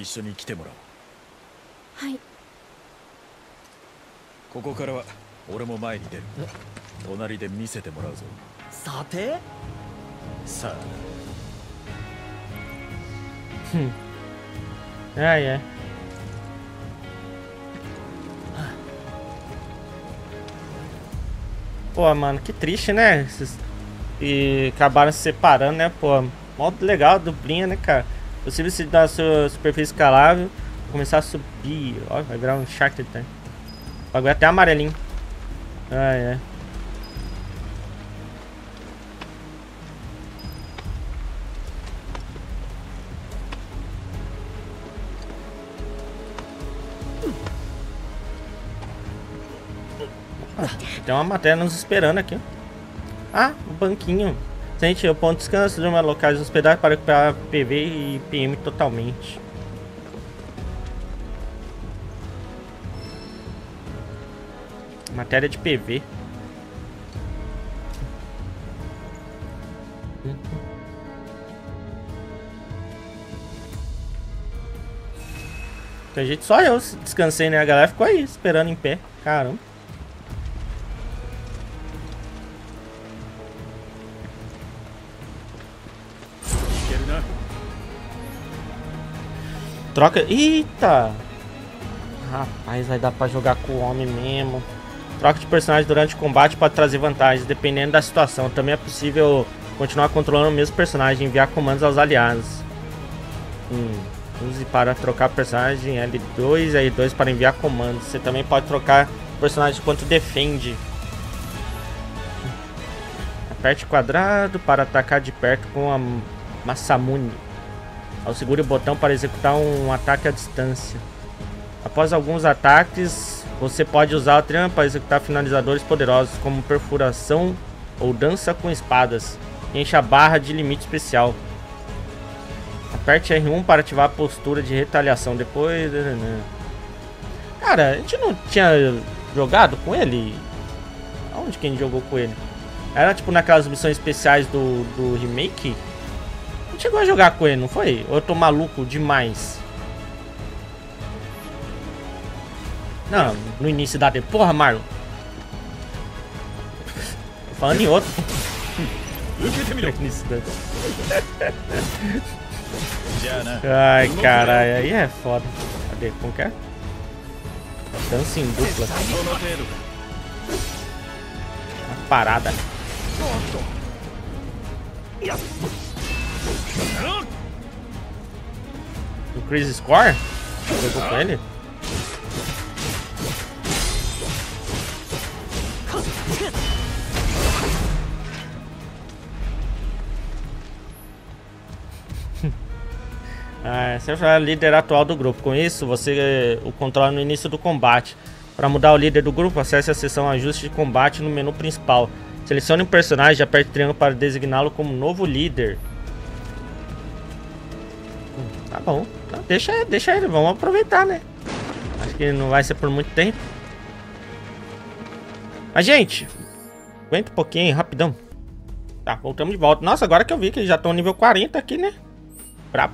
一緒に来てもらおう。はいここからは俺も前に出る隣で見せてもらうぞさてさあふん Pô, mano, que triste, né? E acabaram se separando, né? Pô, modo legal, dublinha né, cara? Possível se dar sua superfície escalável, começar a subir. Ó, vai virar um Shark Tank. O bagulho é até amarelinho. Ah, é. Tem uma matéria nos esperando aqui. Ah, o banquinho. Gente, o ponto de descanso de uma locais de hospedagem para recuperar PV e PM totalmente. Matéria de PV. Tem gente, só eu descansei, né? A galera ficou aí esperando em pé. Caramba. Troca. Eita! Rapaz, vai dar pra jogar com o homem mesmo. Troca de personagem durante o combate pode trazer vantagens, dependendo da situação. Também é possível continuar controlando o mesmo personagem e enviar comandos aos aliados. Hum, use para trocar personagem L2 e R2 para enviar comandos. Você também pode trocar personagem enquanto defende. Aperte quadrado para atacar de perto com a Masamune. Ao segure o botão para executar um ataque à distância. Após alguns ataques, você pode usar o triângulo para executar finalizadores poderosos, como perfuração ou dança com espadas. Enche a barra de limite especial. Aperte R1 para ativar a postura de retaliação. Depois. Cara, a gente não tinha jogado com ele? Aonde que a gente jogou com ele? Era tipo naquelas missões especiais do, do remake? A gente chegou a jogar com ele, não foi? Ou eu tô maluco demais? Não, no início da temporada. Porra, Marlon. Tô falando em outro. [laughs] Ai, caralho, aí é foda. Cadê? Como que é? Dança em dupla. Uma parada. O Chris Score? Jogou com ele? [laughs] Ah, é o líder atual do grupo. Com isso, você eh, o controla no início do combate. Para mudar o líder do grupo, acesse a seção Ajuste de Combate no menu principal. Selecione um personagem e aperte triângulo para designá-lo como novo líder. Hum, Tá bom. Deixa, deixa ele, vamos aproveitar, né? Acho que não vai ser por muito tempo. Mas, gente, aguenta um pouquinho, rapidão. Tá, voltamos de volta. Nossa, agora que eu vi que eles já estão nível 40 aqui, né? Brabo.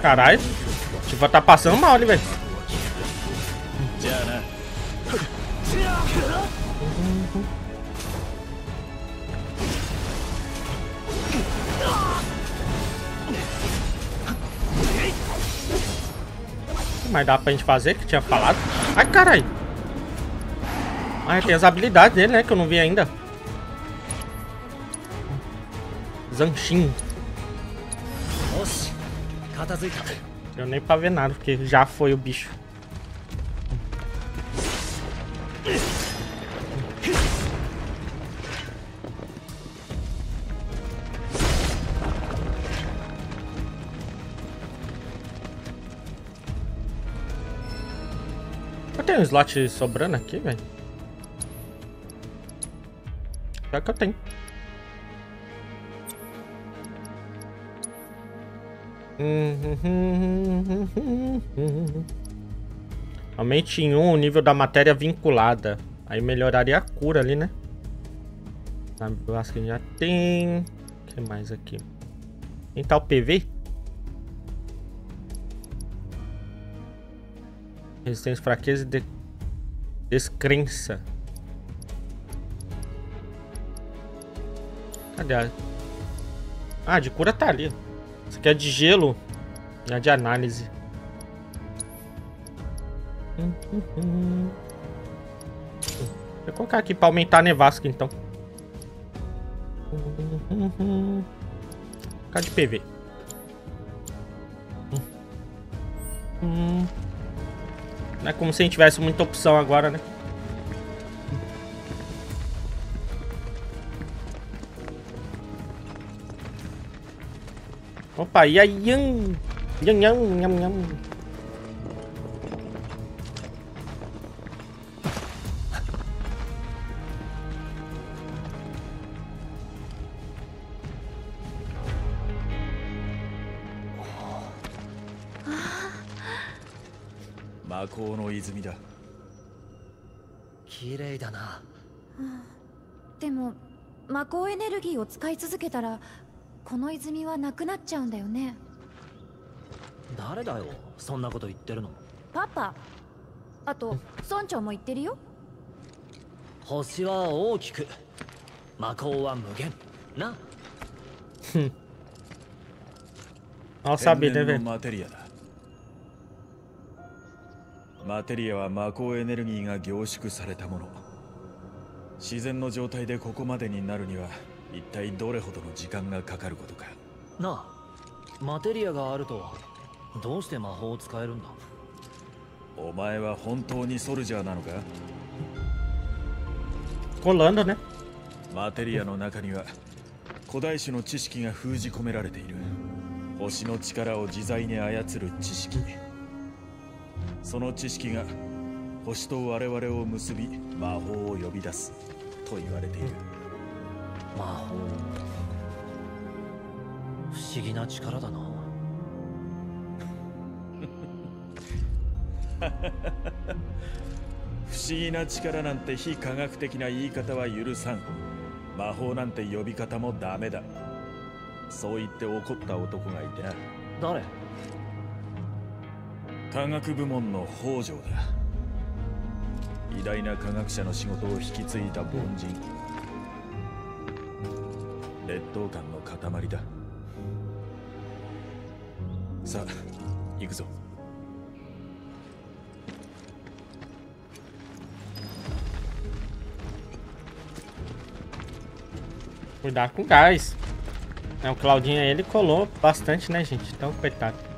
Caralho. Tipo, tá passando mal velho. Mas dá pra gente fazer, que tinha falado. Ai, caralho. Ah, tem as habilidades dele, né? Que eu não vi ainda. Zanshin. よし片付いた Deu nem pra ver nada, porque já foi o bicho. Eu tenho um slot sobrando aqui, velho. Pior que eu tenho. Aumente em 1 um, o nível da matéria vinculada. Aí melhoraria a cura ali, né? Eu acho que já tem. O que mais aqui? Tem tal PV? Resistência, fraqueza e de... descrença. Cadê a... Ah, de cura tá ali. Isso aqui é de gelo. É de análise. Vou colocar aqui pra aumentar a nevasca, então. Colocar de PV. Não é como se a gente tivesse muita opção agora, né? Opa, e aí, yan, yan, yan, 泉だ。綺麗だな。でも魔法エネルギーを使い続けたらこの泉はなくなっちゃうんだよね。誰だよそんなこと言ってるの。パパ。あと村長も言ってるよ。星は大きく魔法は無限。な。Mal sabido, né, 天然 velho? のマテリアは魔法エネルギーが凝縮されたもの。自然の状態でここまでになるには一体どれほどの時間がかかることか。なあマテリアがあるとどうして魔法を使えるんだ？お前は本当にソルジャーなのか？Colando, né? マテリアの中には古代種の知識が封じ込められている。星の力を自在に操る知識その知識が星と我々を結び魔法を呼び出すと言われている。魔法。不思議な力だな。[laughs] 不思議な力なんて非科学的な言い方は許さん。魔法なんて呼び方もダメだ。そう言って怒った男がいてな。誰？科学部門の北条だ偉大な科学者の仕事を引き継いだ凡人劣等感の塊ださあ行くぞ Cuidado com o gás. É, o Claudinho aí, ele colou bastante, né, gente? Então, coitado.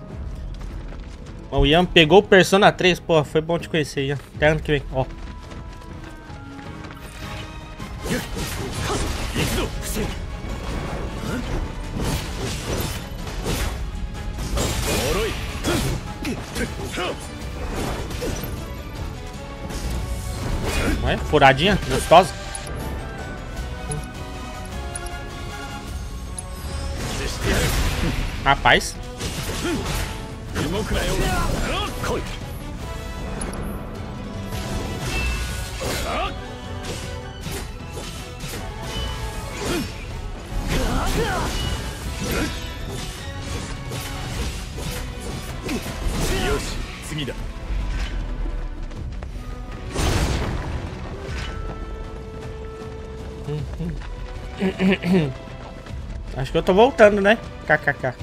Bom, o Ian pegou o Persona 3, pô, foi bom te conhecer, Ian. Até ano que vem, ó. Ué, furadinha, gostosa. Rapaz. Eu tô voltando, né? KKK.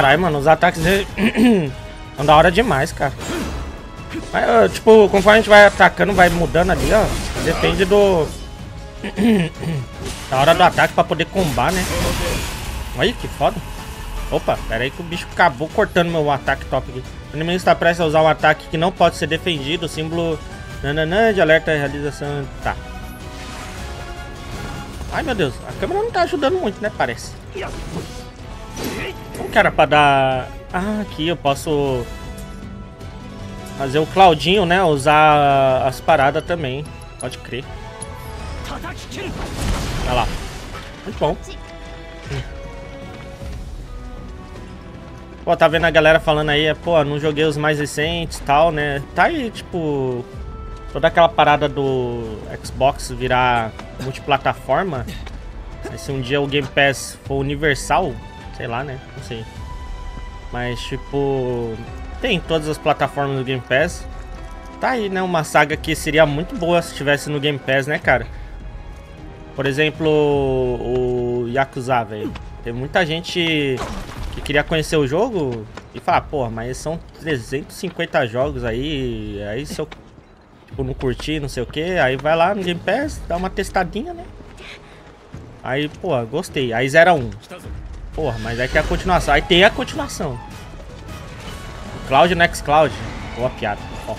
Caralho, mano, os ataques dele [clears throat] são da hora demais, cara. Mas, tipo, conforme a gente vai atacando, vai mudando ali, ó. Depende do... [clears throat] da hora do ataque pra poder combar, né? Olha que foda. Opa, pera aí que o bicho acabou cortando meu ataque top aqui. O inimigo está prestes a usar um ataque que não pode ser defendido. O símbolo nananã de alerta realização. Tá. Ai meu Deus, a câmera não tá ajudando muito, né? Parece. Era pra dar... Ah, aqui eu posso... Fazer o Claudinho, né? Usar as paradas também. Pode crer. Olha lá. Muito bom. Pô, tá vendo a galera falando aí, pô, não joguei os mais recentes e tal, né? Tá aí, tipo, toda aquela parada do Xbox virar multiplataforma. Se um dia o Game Pass for universal, sei lá, né? Não sei. Mas, tipo, tem todas as plataformas do Game Pass. Tá aí, né? Uma saga que seria muito boa se tivesse no Game Pass, né, cara? Por exemplo, o Yakuza, velho. Tem muita gente que queria conhecer o jogo e falar, pô, mas são 350 jogos aí, aí se eu tipo, não curtir, não sei o que, aí vai lá no Game Pass, dá uma testadinha, né? Aí, pô, gostei. Aí 0 1. Porra, mas aí tem a continuação. Aí tem a continuação. Cloud Next Cloud. Boa piada. Ó.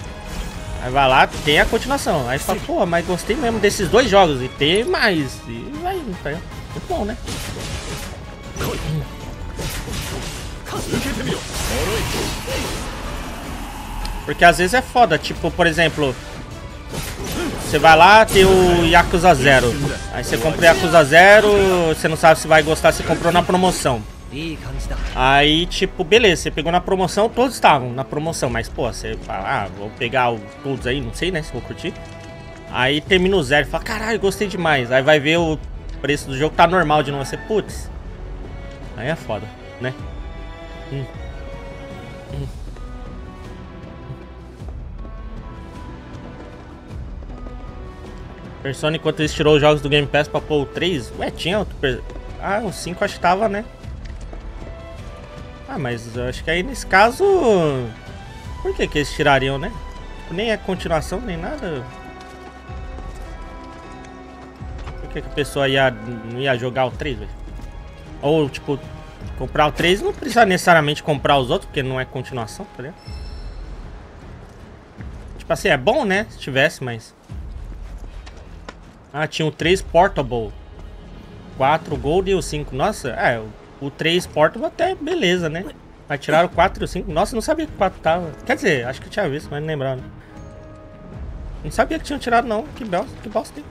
Aí vai lá, tem a continuação. Aí fala, pô, mas gostei mesmo desses dois jogos. E tem mais. E vai, tá? Muito bom, né? Porque às vezes é foda, tipo, por exemplo, você vai lá, tem o Yakuza Zero. Aí você compra o Yakuza Zero, você não sabe se vai gostar, você comprou na promoção. Aí, tipo, beleza, você pegou na promoção, todos estavam na promoção, mas, pô, você fala, ah, vou pegar o, todos aí, não sei, né, se vou curtir. Aí termina o zero fala, caralho, gostei demais. Aí vai ver o preço do jogo, tá normal de novo, você, putz. Aí é foda, né? Hum. Persona, enquanto eles tirou os jogos do Game Pass pra pôr o 3, ué, tinha outro... Ah, o 5 acho que tava, né? Ah, mas eu acho que aí nesse caso... Por que que eles tirariam, né? Nem é continuação, nem nada. Por que, que a pessoa ia, não ia jogar o 3, velho? Ou, tipo, comprar o 3 não precisa necessariamente comprar os outros, porque não é continuação, tá ligado? Tipo assim, é bom, né? Se tivesse, mas... Ah, tinha o 3 Portable. 4 Gold e o 5. Nossa, é, o 3 Portable até beleza, né? Mas tiraram o 4 e o 5. Nossa, não sabia que o 4 tava. Quer dizer, acho que eu tinha visto, mas não lembrava. Né? Não sabia que tinham tirado, não. Que bosta, que bosta.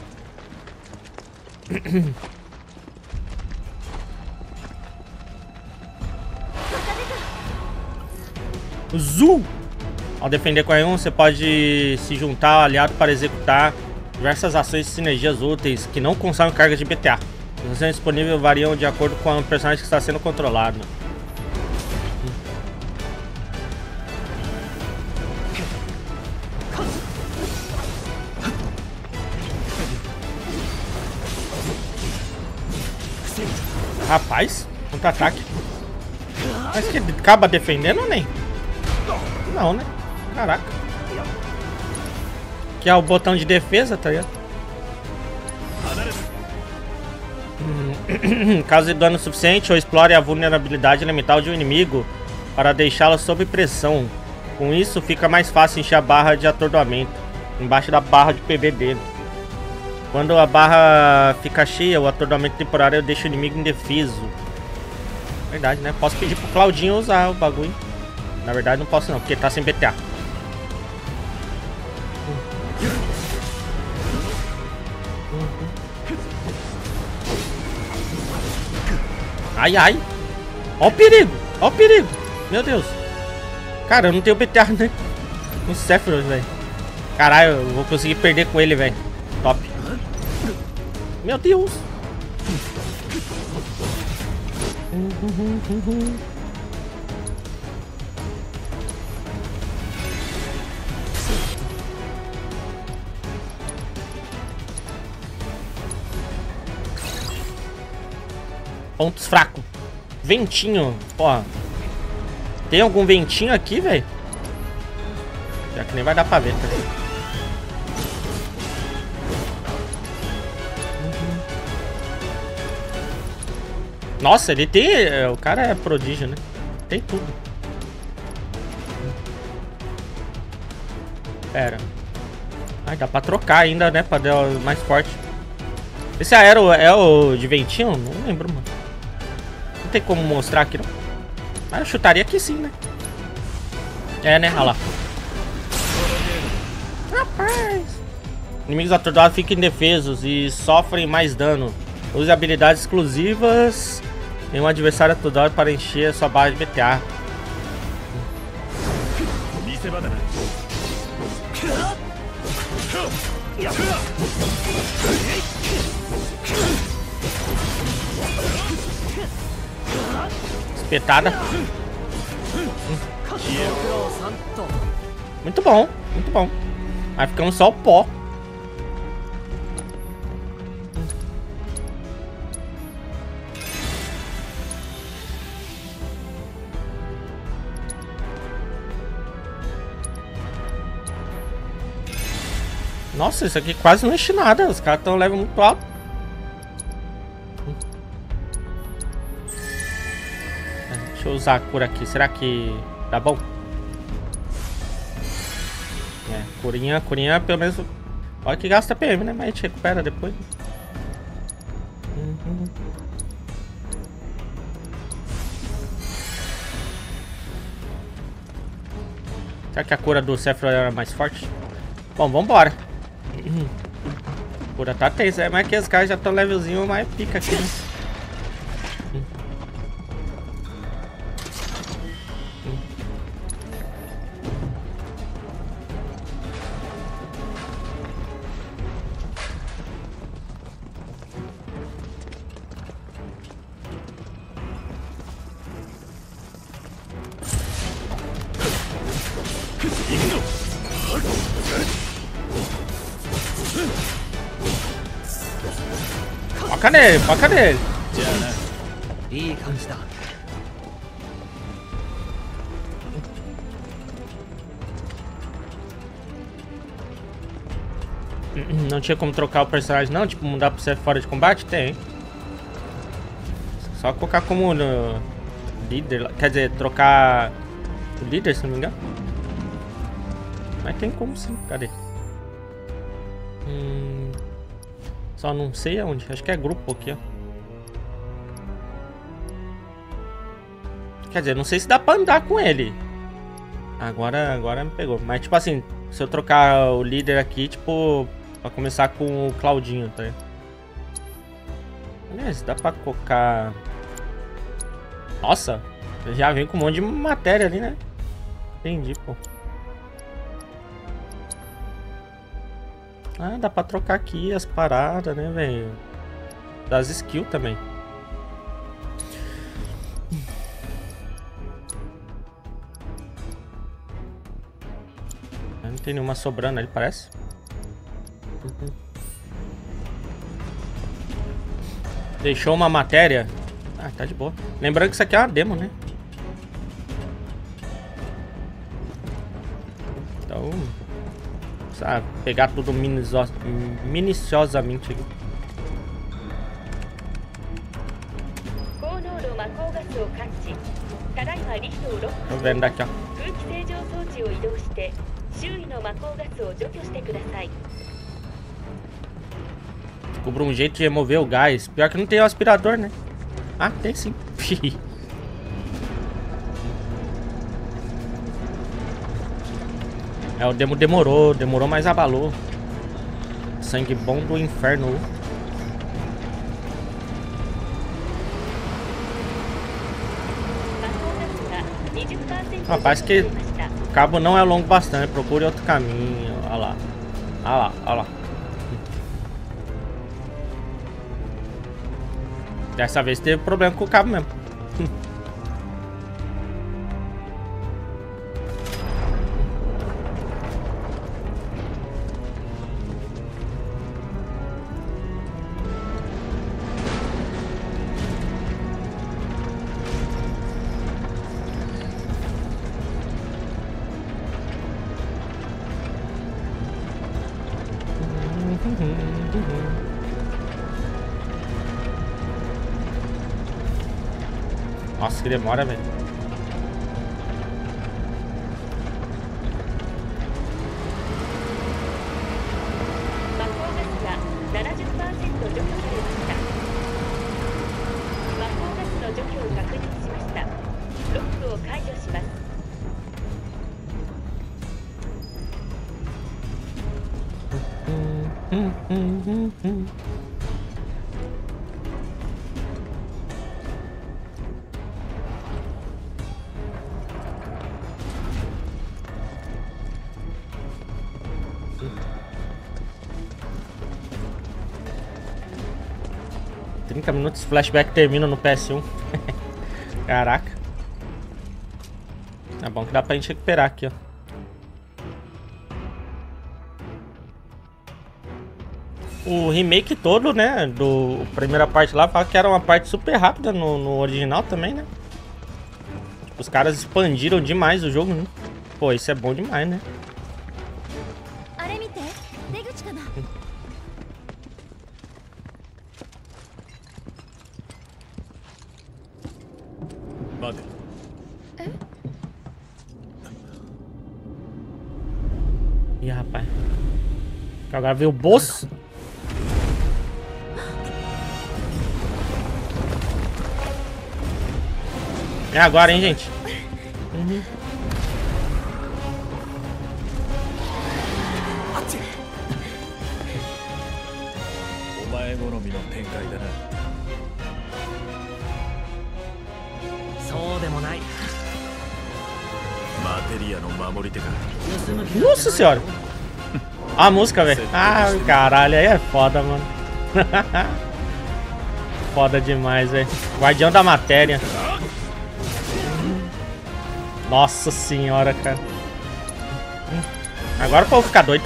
[coughs] Zu! Ao defender com R1, você pode se juntar ao aliado para executar diversas ações e sinergias úteis que não consomem carga de BTA. As ações disponíveis variam de acordo com o personagem que está sendo controlado. Rapaz, contra-ataque. Mas que acaba defendendo ou nem? Não, né? Caraca. Que é o botão de defesa, tá ligado? [clears throat] Caso de dano suficiente ou explore a vulnerabilidade elemental de um inimigo para deixá-lo sob pressão. Com isso, fica mais fácil encher a barra de atordoamento embaixo da barra de PB dele. Quando a barra fica cheia, o atordoamento temporário deixa o inimigo indefeso. Verdade, né? Posso pedir pro Claudinho usar o bagulho. Na verdade, não posso não, porque tá sem BTA. Ai, ai. Ó o perigo. Ó o perigo. Meu Deus. Cara, eu não tenho BTA, né? No Sephiroth, velho. Caralho, eu vou conseguir perder com ele, velho. Top. Meu Deus. Pontos fracos. Ventinho. Porra. Tem algum ventinho aqui, velho? Já que nem vai dar pra ver, tá Nossa, ele tem... O cara é prodígio, né? Tem tudo. Pera. Ai, dá pra trocar ainda, né? Pra dar mais forte. Esse aero é o de ventinho? Não lembro, mano. Não tem como mostrar aqui, não. Ah, eu chutaria que sim, né? É, né? Olha lá. Rapaz. Inimigos atordoados ficam indefesos e sofrem mais dano. Use habilidades exclusivas em um adversário atordoado para encher a sua barra de BTA. Espetada. Muito bom, muito bom. Vai ficando só o pó. Nossa, isso aqui quase não enche nada. Os caras estão level muito alto. Eu usar a cura aqui. Será que tá bom? É, curinha, curinha pelo menos... Olha que gasta PM, né? Mas a gente recupera depois. Uhum. Será que a cura do Sephiroth era mais forte? Bom, vambora. Cura tá tensa, é, mas que os caras já estão levelzinho mais pica aqui, né? Foca nele, foca nele. いい感じだ Não tinha como trocar o personagem não? Tipo, mudar pra ser fora de combate? Tem. Só colocar como no líder, lá. quer dizer, trocar o líder, se não me engano. Mas tem como sim, cadê? Hum, só não sei aonde, acho que é grupo aqui, ó. Quer dizer, não sei se dá pra andar com ele. Agora, agora me pegou. Mas tipo assim, se eu trocar o líder aqui, tipo, pra começar com o Claudinho, tá ligado? Aliás, dá pra colocar... Nossa, já vem com um monte de matéria ali, né? Entendi, pô. Ah, dá pra trocar aqui as paradas, né, velho? Das skills também. Não tem nenhuma sobrando ali, parece. Deixou uma matéria. Ah, tá de boa. Lembrando que isso aqui é uma demo, né? sabe, pegar tudo minuciosamente aqui. Tô vendo daqui, ó. Descubra um jeito de remover o gás. Pior que não tem o aspirador, né? Ah, tem sim. [laughs] É, o demo demorou, demorou, mas abalou. Sangue bom do inferno. Rapaz, que o cabo não é longo bastante. Procure outro caminho. Olha lá. Olha lá, olha lá. Dessa vez teve problema com o cabo mesmo. Demora, velho.「minutos, flashback termina no PS1. [laughs] Caraca. É bom que dá pra gente recuperar aqui, ó. O remake todo, né, do primeira parte lá, fala que era uma parte super rápida no, no original também, né? Os caras expandiram demais o jogo, né? Pô, isso é bom demais, né? Vai ver o bolso? É agora, hein, gente? Nossa senhora! A música, velho. Ah, caralho, aí é foda, mano. [laughs] foda demais, velho. Guardião da matéria. Nossa senhora, cara. Agora o povo ficar doido.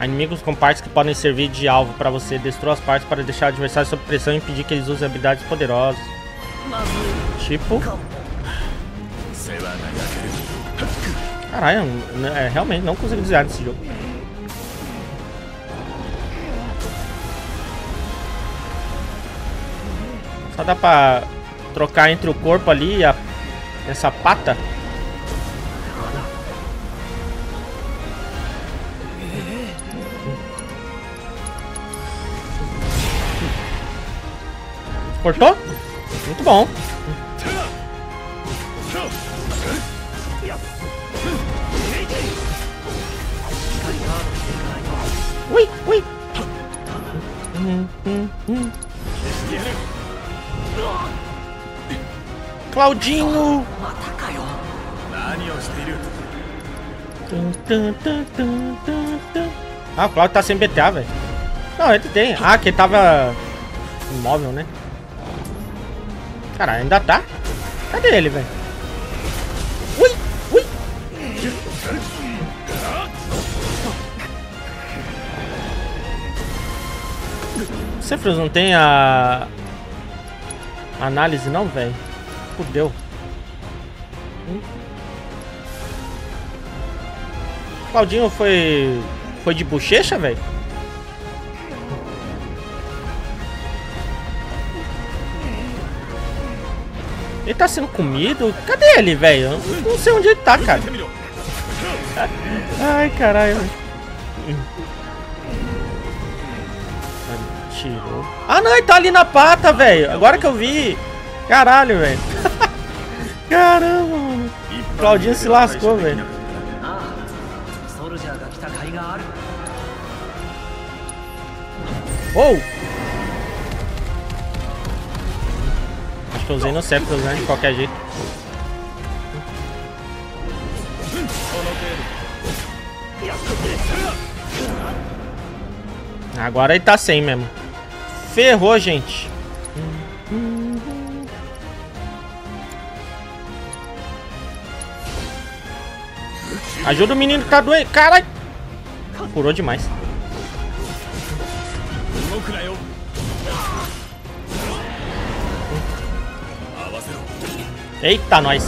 Inimigos com partes que podem servir de alvo para você. Destrua as partes para deixar o adversário sob pressão e impedir que eles usem habilidades poderosas. Tipo. Caralho, é, realmente não consigo desviar desse jogo. Só dá pra trocar entre o corpo ali e a, essa pata. Cortou? Muito bom. Tum. Ah, o Claudio tá sem BTA, velho. Não, ele tem. Ah, que tava imóvel, né? Caralho, ainda tá? Cadê ele, velho? Cephrus não tem a... Análise não, velho? Fudeu. Hum. Claudinho foi... Foi de bochecha, velho? Ele tá sendo comido? Cadê ele, velho? Não sei onde ele tá, cara. [laughs] Ai, caralho. Ah, não, ele tá ali na pata, velho. Agora que eu vi. Caralho, velho. [laughs] Caramba, mano. Claudinho se lascou, velho. Ah, Ou! Oh! Acho que eu usei no Septus, né? De qualquer jeito. Agora ele tá sem mesmo. Ferrou, gente. Ajuda o menino que tá doendo, cara! Curou demais. Eita, nós.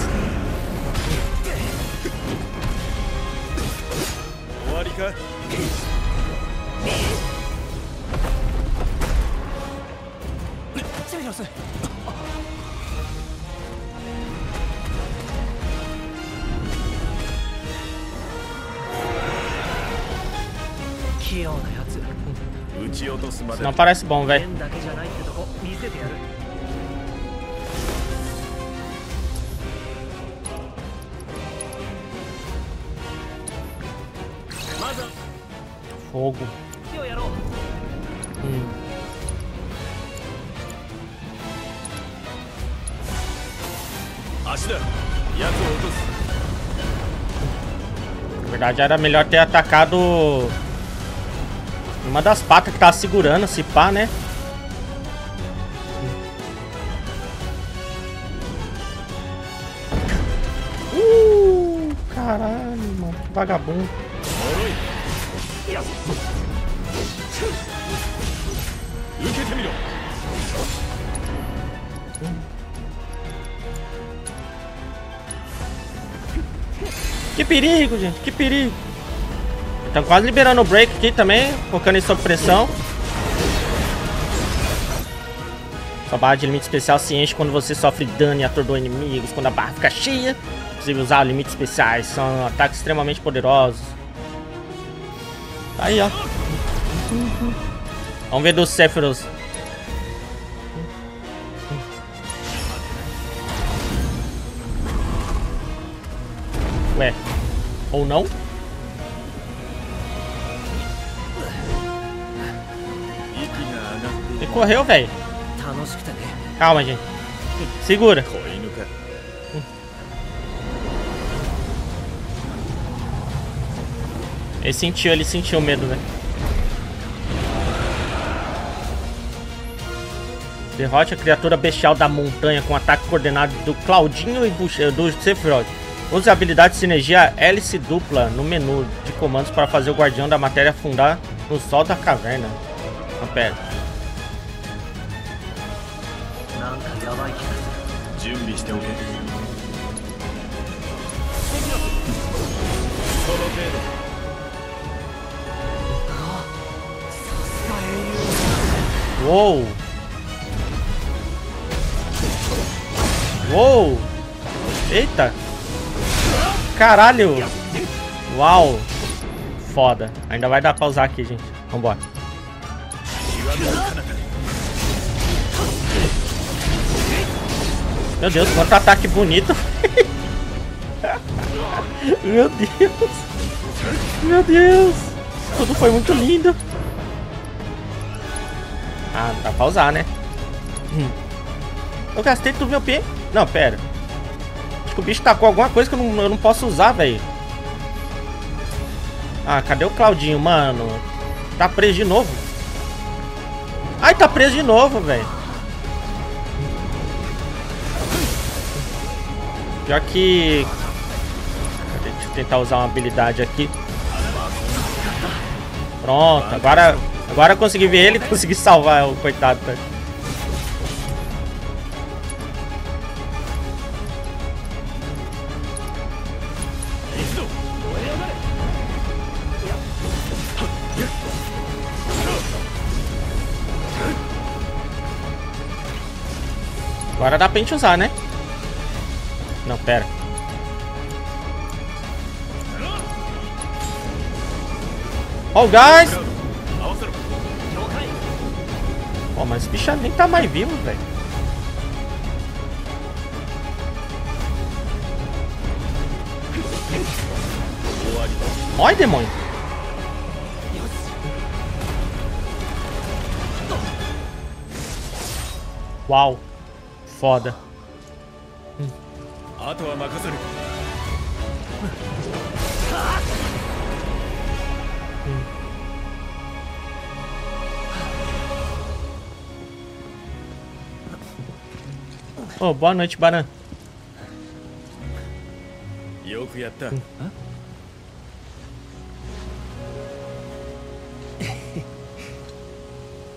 Silas! Isso não parece bom, velho. Fogo. Hum. Na verdade era melhor ter atacado uma das patas que tava segurando, se pá, né? Uh, caralho, mano, que vagabundo. Perigo, gente, que perigo. Estão quase liberando o break aqui também, colocando ele sob pressão. Sua barra de limite especial se enche quando você sofre dano e atordoa inimigos. Quando a barra fica cheia, é usar limites especiais. São ataques extremamente poderosos. Aí, ó. Vamos ver dos Sephiroth. Ou não? Ele correu, velho. Calma, gente. Segura. Ele sentiu, ele sentiu medo, velho. Derrote a criatura bestial da montanha com ataque coordenado do Claudinho e do, do Sephiroth. Use a habilidade Sinergia Hélice Dupla no menu de comandos para fazer o Guardião da Matéria afundar no sol da caverna. Não, pera. Uou! Uou! Eita! Caralho! Uau! Foda. Ainda vai dar pra usar aqui, gente. Vambora. Meu Deus, quanto ataque bonito! [laughs] Meu Deus! Meu Deus! Tudo foi muito lindo! Ah, dá pra usar, né? Hum. Eu gastei tudo meu P. Não, pera. Que o bicho tacou alguma coisa que eu não, eu não posso usar, velho. Ah, cadê o Claudinho, mano? Tá preso de novo. Ai, tá preso de novo, velho. Pior que... Cadê? Deixa eu tentar usar uma habilidade aqui. Pronto, agora... Agora eu consegui ver ele e consegui salvar o coitado. Tá? pra gente usar, né? Não, pera. Ó o gás! Ó, mas o bicho nem tá mais vivo, velho. Olha, demônio. Uau. foda. Hum. Hum. Oh, boa noite, Baran. Yoku yatta.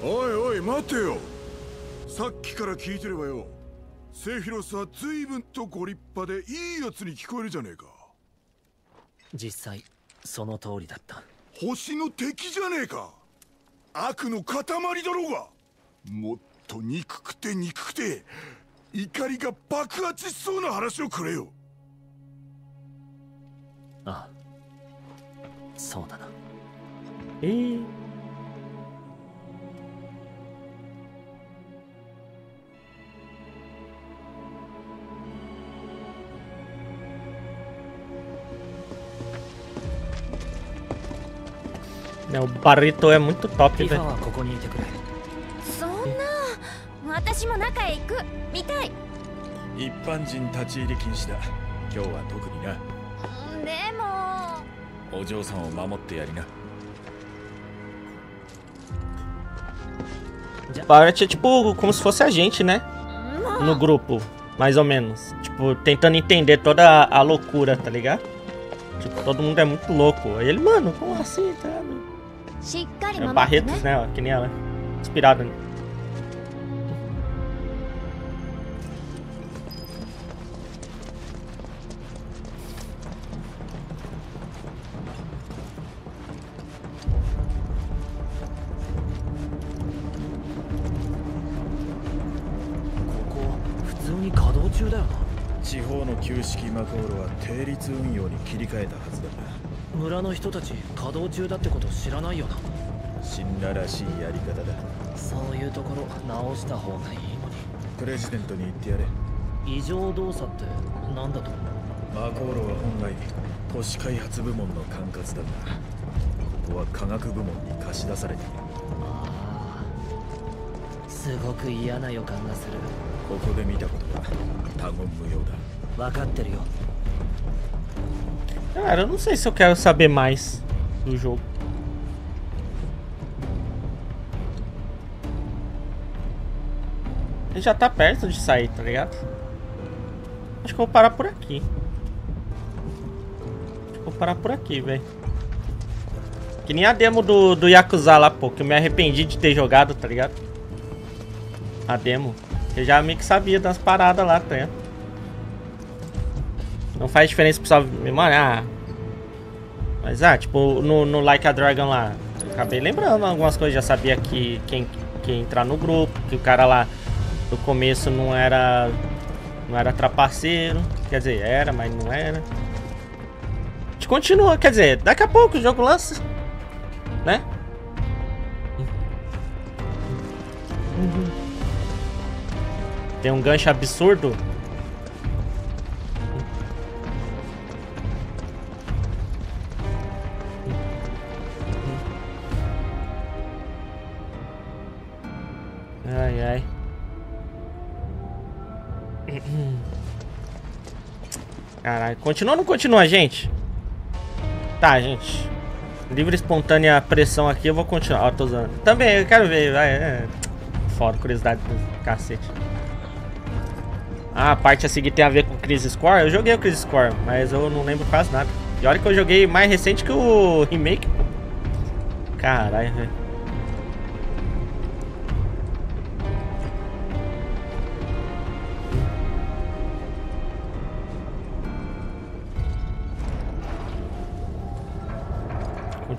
Oi, oi, mate yo. さっきから聞いてればよセフィロスは随分とご立派でいいやつに聞こえるじゃねえか。実際その通りだった。星の敵じゃねえか。悪の塊だろうが。もっと憎くて憎くて怒りが爆発しそうな話をくれよ。ああそうだな。えー É, o Barito é muito top, velho. Parte é tipo como se fosse a gente, né? Hum? No grupo, mais ou menos. Tipo, tentando entender toda a loucura, tá ligado? Tipo, todo mundo é muito louco. Aí ele, mano, como assim, tá? しっかり É 守って Barretos, ね né? ó, Que nem ela. Inspirada. né? ここ普通に稼働中だよな地方の旧式マコールは定率運用に切り替えたはずだが村の人たち稼働中だってこと知らないよな。死んだらしいやり方だ。そういうところ直した方がいいのに。プレジデントに言ってやれ。異常動作って何だとマコールは本来都市開発部門の管轄だがここは科学部門に貸し出されている。ああすごく嫌な予感がする。ここで見たことは他言無用だ。分かってるよ Cara, eu não sei se eu quero saber mais do jogo. Ele já tá perto de sair, tá ligado? Acho que eu vou parar por aqui. Acho que vou parar por aqui, velho. Que nem a demo do, do Yakuza lá, pô. Que eu me arrependi de ter jogado, tá ligado? A demo. Eu já meio que sabia das paradas lá, tá ligado? Não faz diferença pro pessoal memorar. Mas, ah, tipo, no, no Like a Dragon lá, acabei lembrando algumas coisas. Já sabia que quem, quem entrar no grupo, que o cara lá no começo não era. Não era trapaceiro. Quer dizer, era, mas não era. A gente continua, quer dizer, daqui a pouco o jogo lança. Né? Tem um gancho absurdo. Continua ou não continua, gente? Tá, gente. Livre espontânea pressão aqui, eu vou continuar. Ó, tô usando. Também, eu quero ver. Vai, é. Curiosidade do cacete. Ah, a parte a seguir tem a ver com Crisis Core? Eu joguei o Crisis Core, mas eu não lembro quase nada. E olha que eu joguei mais recente que o remake. Caralho, velho.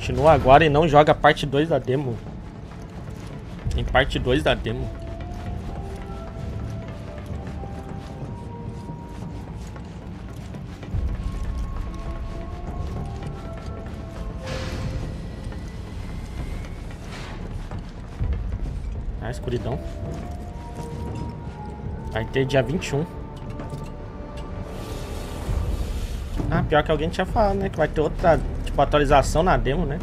Continua agora e não joga parte 2 da demo. Tem parte 2 da demo. Ah, escuridão. Vai ter dia 21. Ah, pior que alguém tinha falado, né? Que vai ter outra, tipo, atualização na demo, né?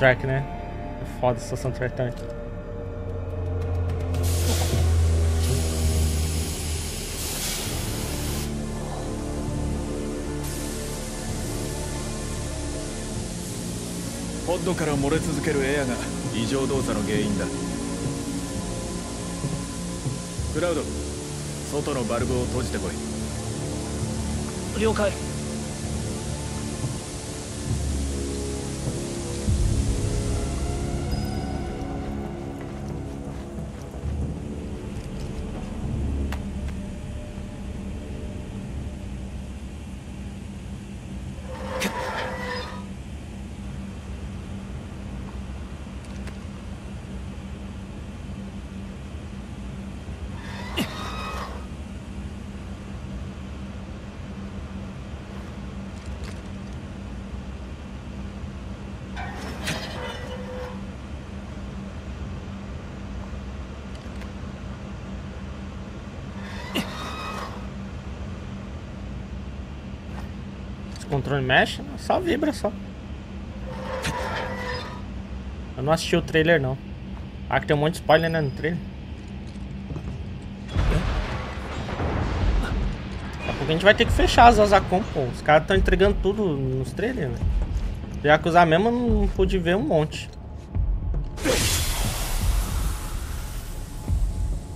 soundtrack, né? É foda essa ポッドから漏れ続けるエアが異常動作の原因だ。クラウド外のバルブを閉じてこい。了解。controle mexe, só vibra só. Eu não assisti o trailer não. Ah, que tem um monte de spoiler né, no trailer. Daqui a pouco a gente vai ter que fechar as Azacom, pô. Os caras estão entregando tudo nos trailers, velho. Já que usar mesmo, não pude ver um monte.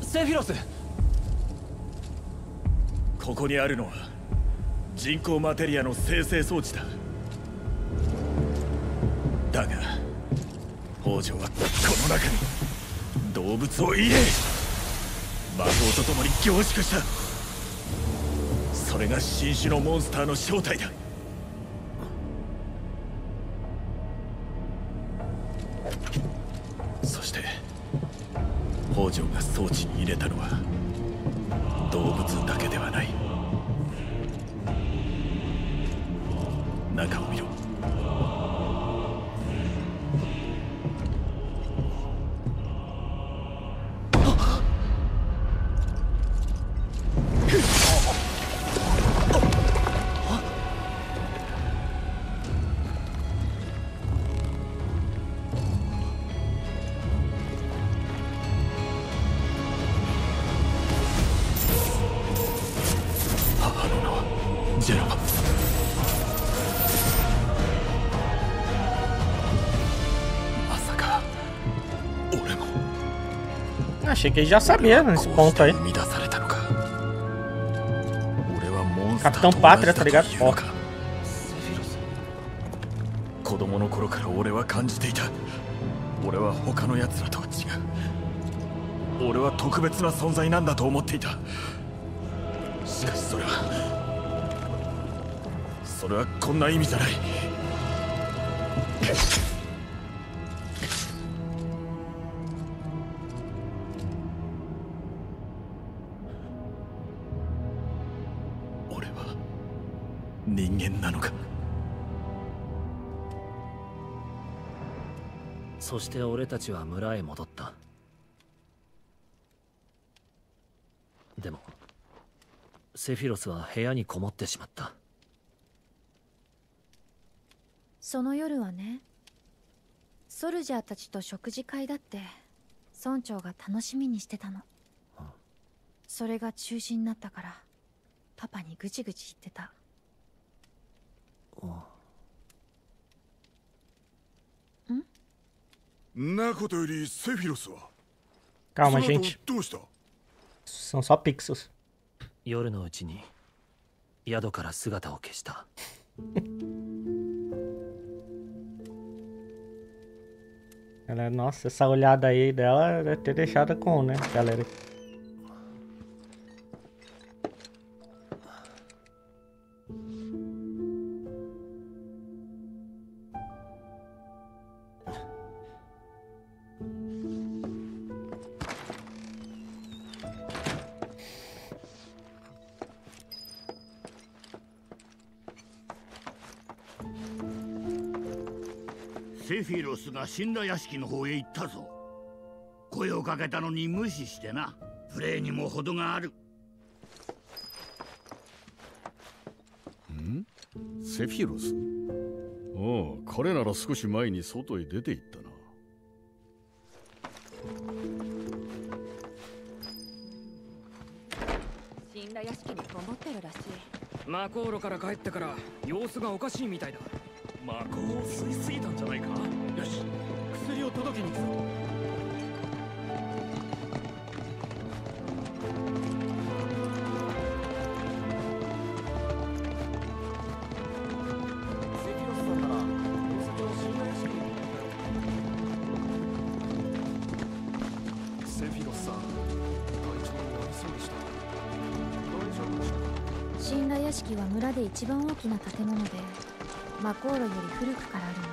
セフィロスここにあるのは 人工マテリアの生成装置だ。だが北条はこの中に動物を入れ。魔法と共に凝縮した。それが新種のモンスターの正体だ。Achei que ele já sabia nesse ponto aí. Capitão Pátria, tá ligado? という。のか子供の頃から俺は感じていた。俺は他の奴らとは違う。俺は特別な存在なんだと思っていた。しかしそれはそれはこんな意味じゃない。そして俺たちは村へ戻った。でもセフィロスは部屋にこもってしまった。その夜はねソルジャーたちと食事会だって村長が楽しみにしてたの。それが中止になったからパパにぐちぐち言ってた。なこ Calma, gente. São só pixels. Ela, nossa, essa olhada aí dela deve ter deixado com, né, galera? 死んだ屋敷の方へ行ったぞ。声をかけたのに無視してな。プレーにも程がある。ん？セフィロス？おう彼なら少し前に外へ出て行ったな。んだ屋敷にこもってるらしい。魔航路から帰ってから様子がおかしいみたいだ。魔法を吸いすぎたんじゃないか？よし薬を届けに行くぞ。神羅屋敷は村で一番大きな建物で。マコーロより古くからある。の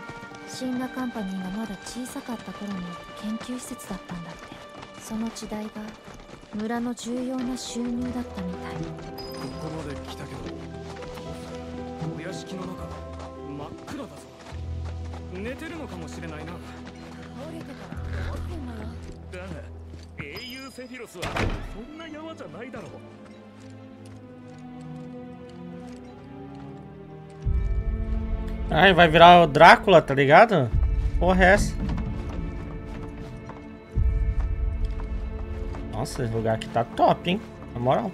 神羅カンパニーがまだ小さかった頃の研究施設だったんだって。その時代が村の重要な収入だったみたい。ここまで来たけどお屋敷の中。真っ暗だぞ。寝てるのかもしれないな。倒れてたらどうすんのよ。だが英雄セフィロスはそんな山じゃないだろう Ah, vai virar o Drácula, tá ligado? Porra é essa? Nossa, esse lugar aqui tá top, hein? Na moral.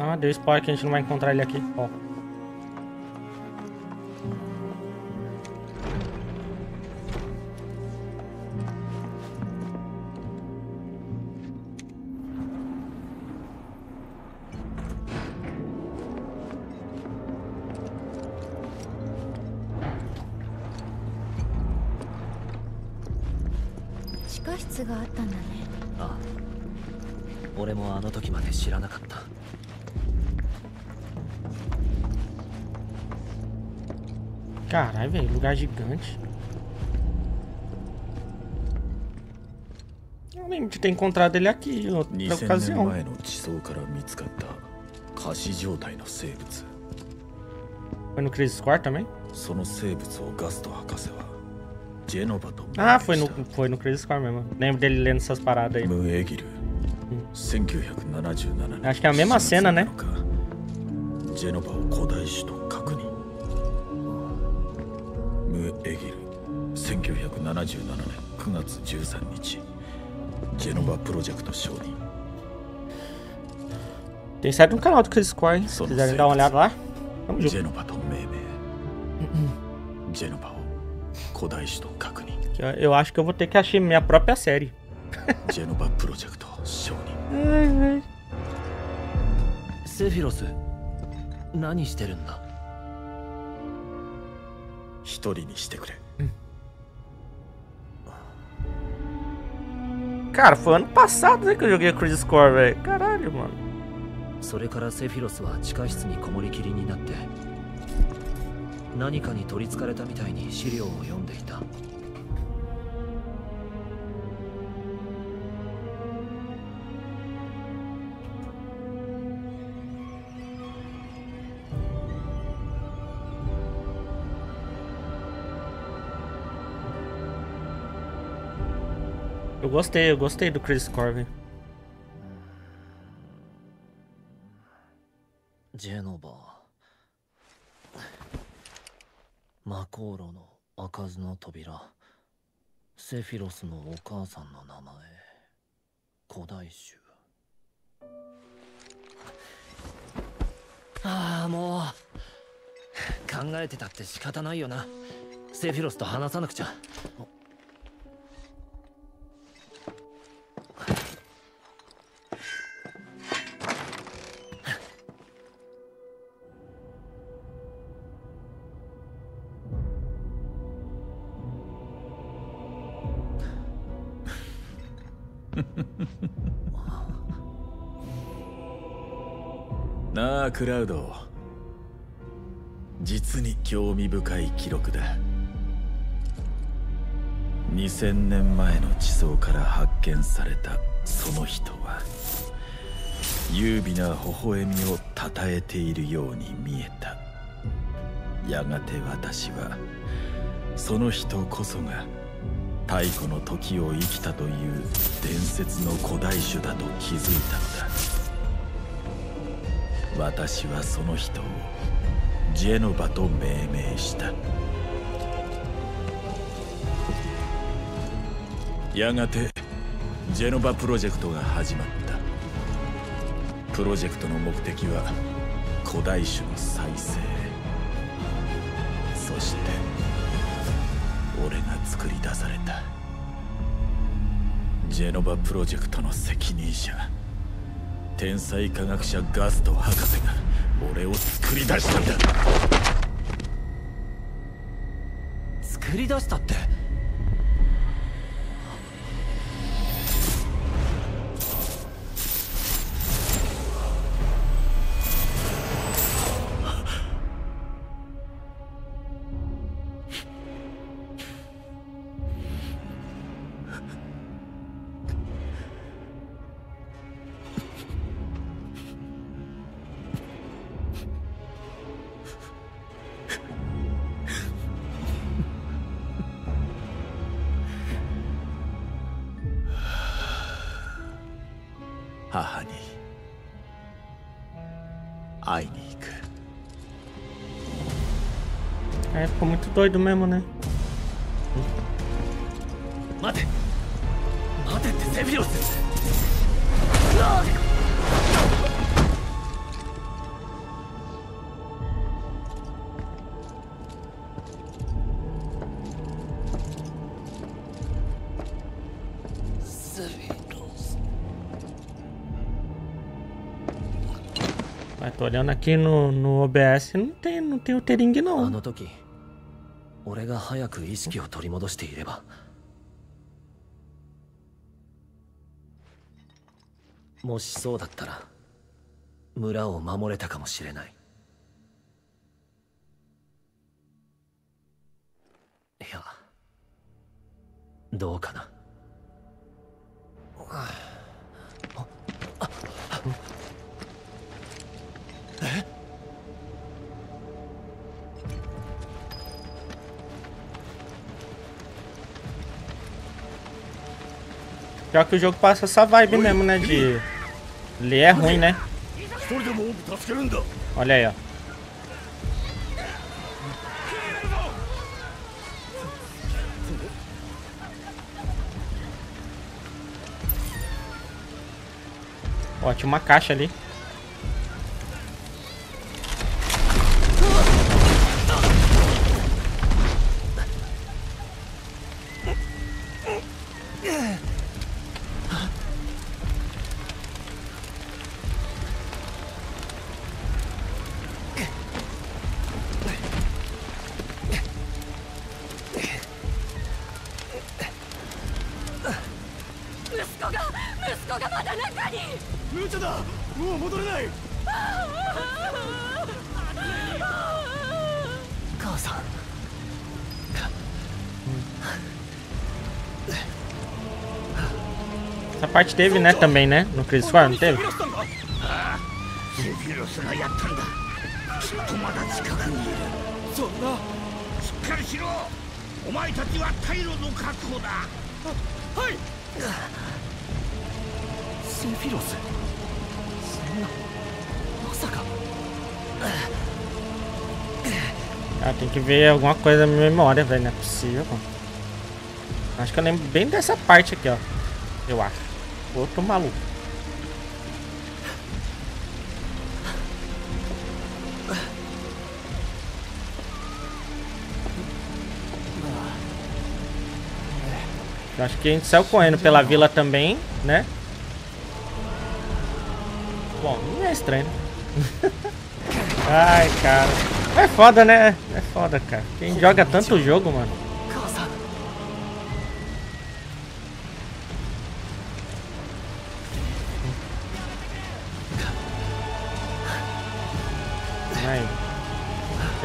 Ah, deu spoiler que a gente não vai encontrar ele aqui. Ó. lugar gigante. Eu lembro de ter encontrado ele aqui em outra 2000年 ocasião. 前の地層から見つかった仮死状態の生物 Foi no Crisis Core também? その生物をガスト博士はジェノバと Ah, foi no, foi no Crisis Core mesmo. Lembro dele lendo essas paradas aí. ムエギル1977年 Acho que é a mesma cena, né? ジェノバを古代種と 1977年9月13日ジェノバプロジェクト承認 Tem site no canal do Core, hein? Se quiserem dar uma olhada lá. Tamo ジ junto. ェノバと命名ジェノバを古代種と確認 Eu, acho que eu vou ter que achar minha própria série. ジェノバプロジェクト承認セフィロス何してるんだ一人にしてくれ Cara, foi ano passado né, que eu joguei Crisis Core, velho. Caralho, mano. それからセフィロスは地下室にこもりきりになって何かに取りつかれたみたいに資料を読んでいた gostei, eu gostei do Crisis Core, velho. ジェノバマコーロの開かずの扉セフィロスのお母さんの名前古代種ああもう考えてたって仕方ないよなセフィロスと話さなくちゃクラウド実に興味深い記録だ。2000年前の地層から発見されたその人は優美な微笑みをたたえているように見えた。やがて私はその人こそが太古の時を生きたという伝説の古代種だと気づいた。の私はその人をジェノバと命名した。やがてジェノバプロジェクトが始まった。プロジェクトの目的は古代種の再生。そして俺が作り出された。ジェノバプロジェクトの責任者。天才科学者ガスト博士が俺を作り出したんだ。作り出したって？ficou muito doido mesmo, né? Mate! Mate, Zefiros! Tô olhando aqui no, no OBS, não tem, não tem o Tering não. Ah, 俺が早く意識を取り戻していれば。もしそうだったら村を守れたかもしれない。いやどうかな。Pior que o jogo passa essa vibe mesmo, né? De. Ele é ruim, né? Olha aí, ó. Ó, tinha uma caixa ali. gente teve, né, também, né? No Crisis Core, não teve? Ah, tem que ver alguma coisa na minha memória, velho. Não é possível. Acho que eu lembro bem dessa parte aqui, ó. Eu acho. Outro maluco. Acho que a gente saiu correndo pela vila também, né? Bom, não é estranho. né? [laughs] Ai, cara. É foda, né? É foda, cara. Quem joga tanto jogo, mano.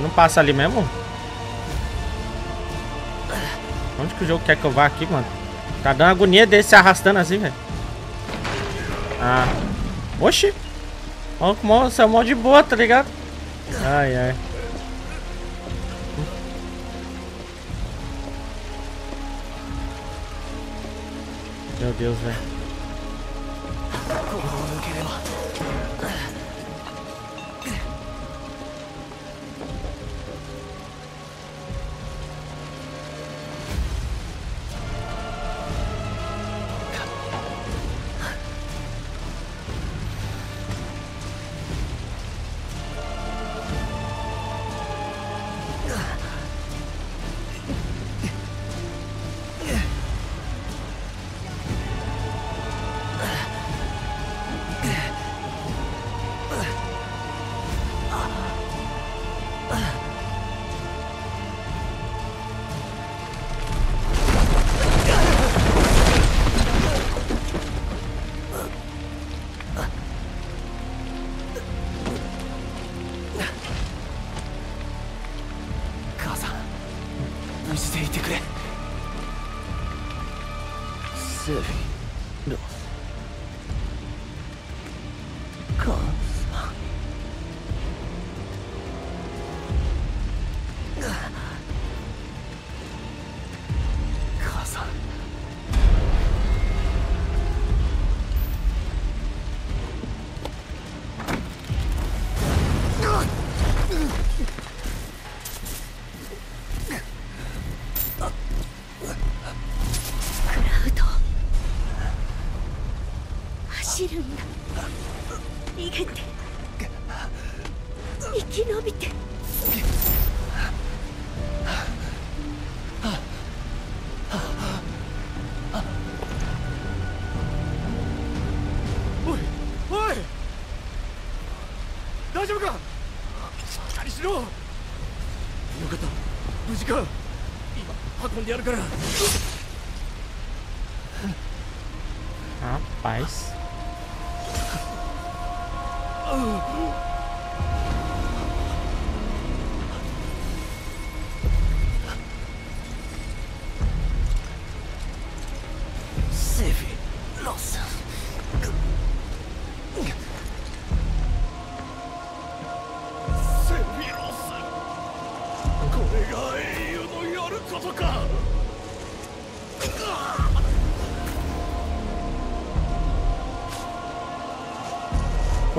Não passa ali mesmo? Onde que o jogo quer que eu vá aqui, mano? Tá dando agonia dele se arrastando assim, velho. Ah. Oxi. Olha o é mó de boa, tá ligado? Ai, ai. Meu Deus, velho. でやるから。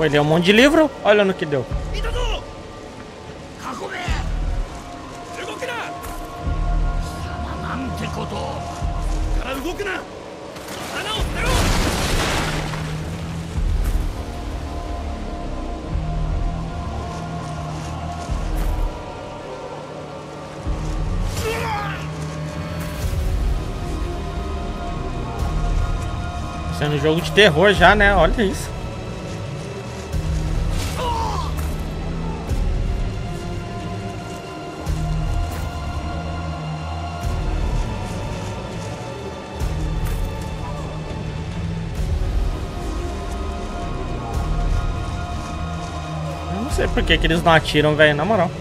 Ué, ele é um monte de livro? Olha no que deu. Sendo jogo de terror já, né? Olha isso. por que, que eles não atiram, velho, na moral.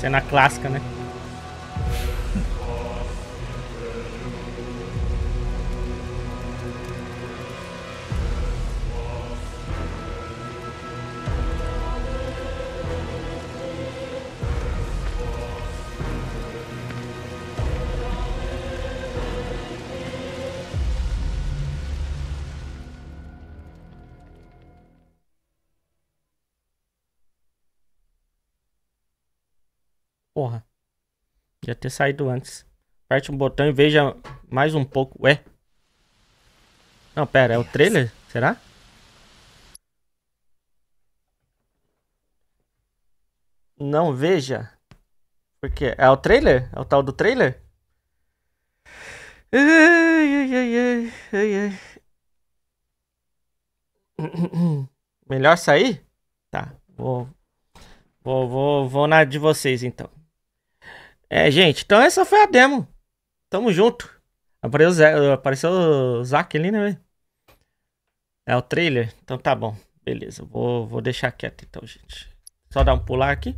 cena clássica, né? Ter saído antes. Aperte um botão e veja mais um pouco. Ué? Não, pera, é o trailer? Será? Não veja. Porque é o trailer? É o tal do trailer? Ai, ai, ai, ai, ai, ai. Melhor sair? Tá, vou, vou, vou, vou na de vocês então. É, gente, então essa foi a demo. Tamo junto. Apareceu apareceu o Zack ali, né? É o trailer? Então tá bom. Beleza, vou, vou deixar quieto então, gente. Só dar um pular aqui.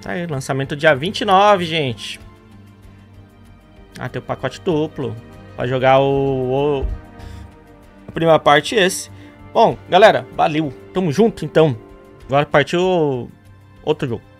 Tá aí, lançamento dia 29, gente. Ah, tem o pacote duplo. Pra jogar o, o, A primeira parte esse. Bom, galera, valeu. Tamo junto, então. Agora partiu outro jogo.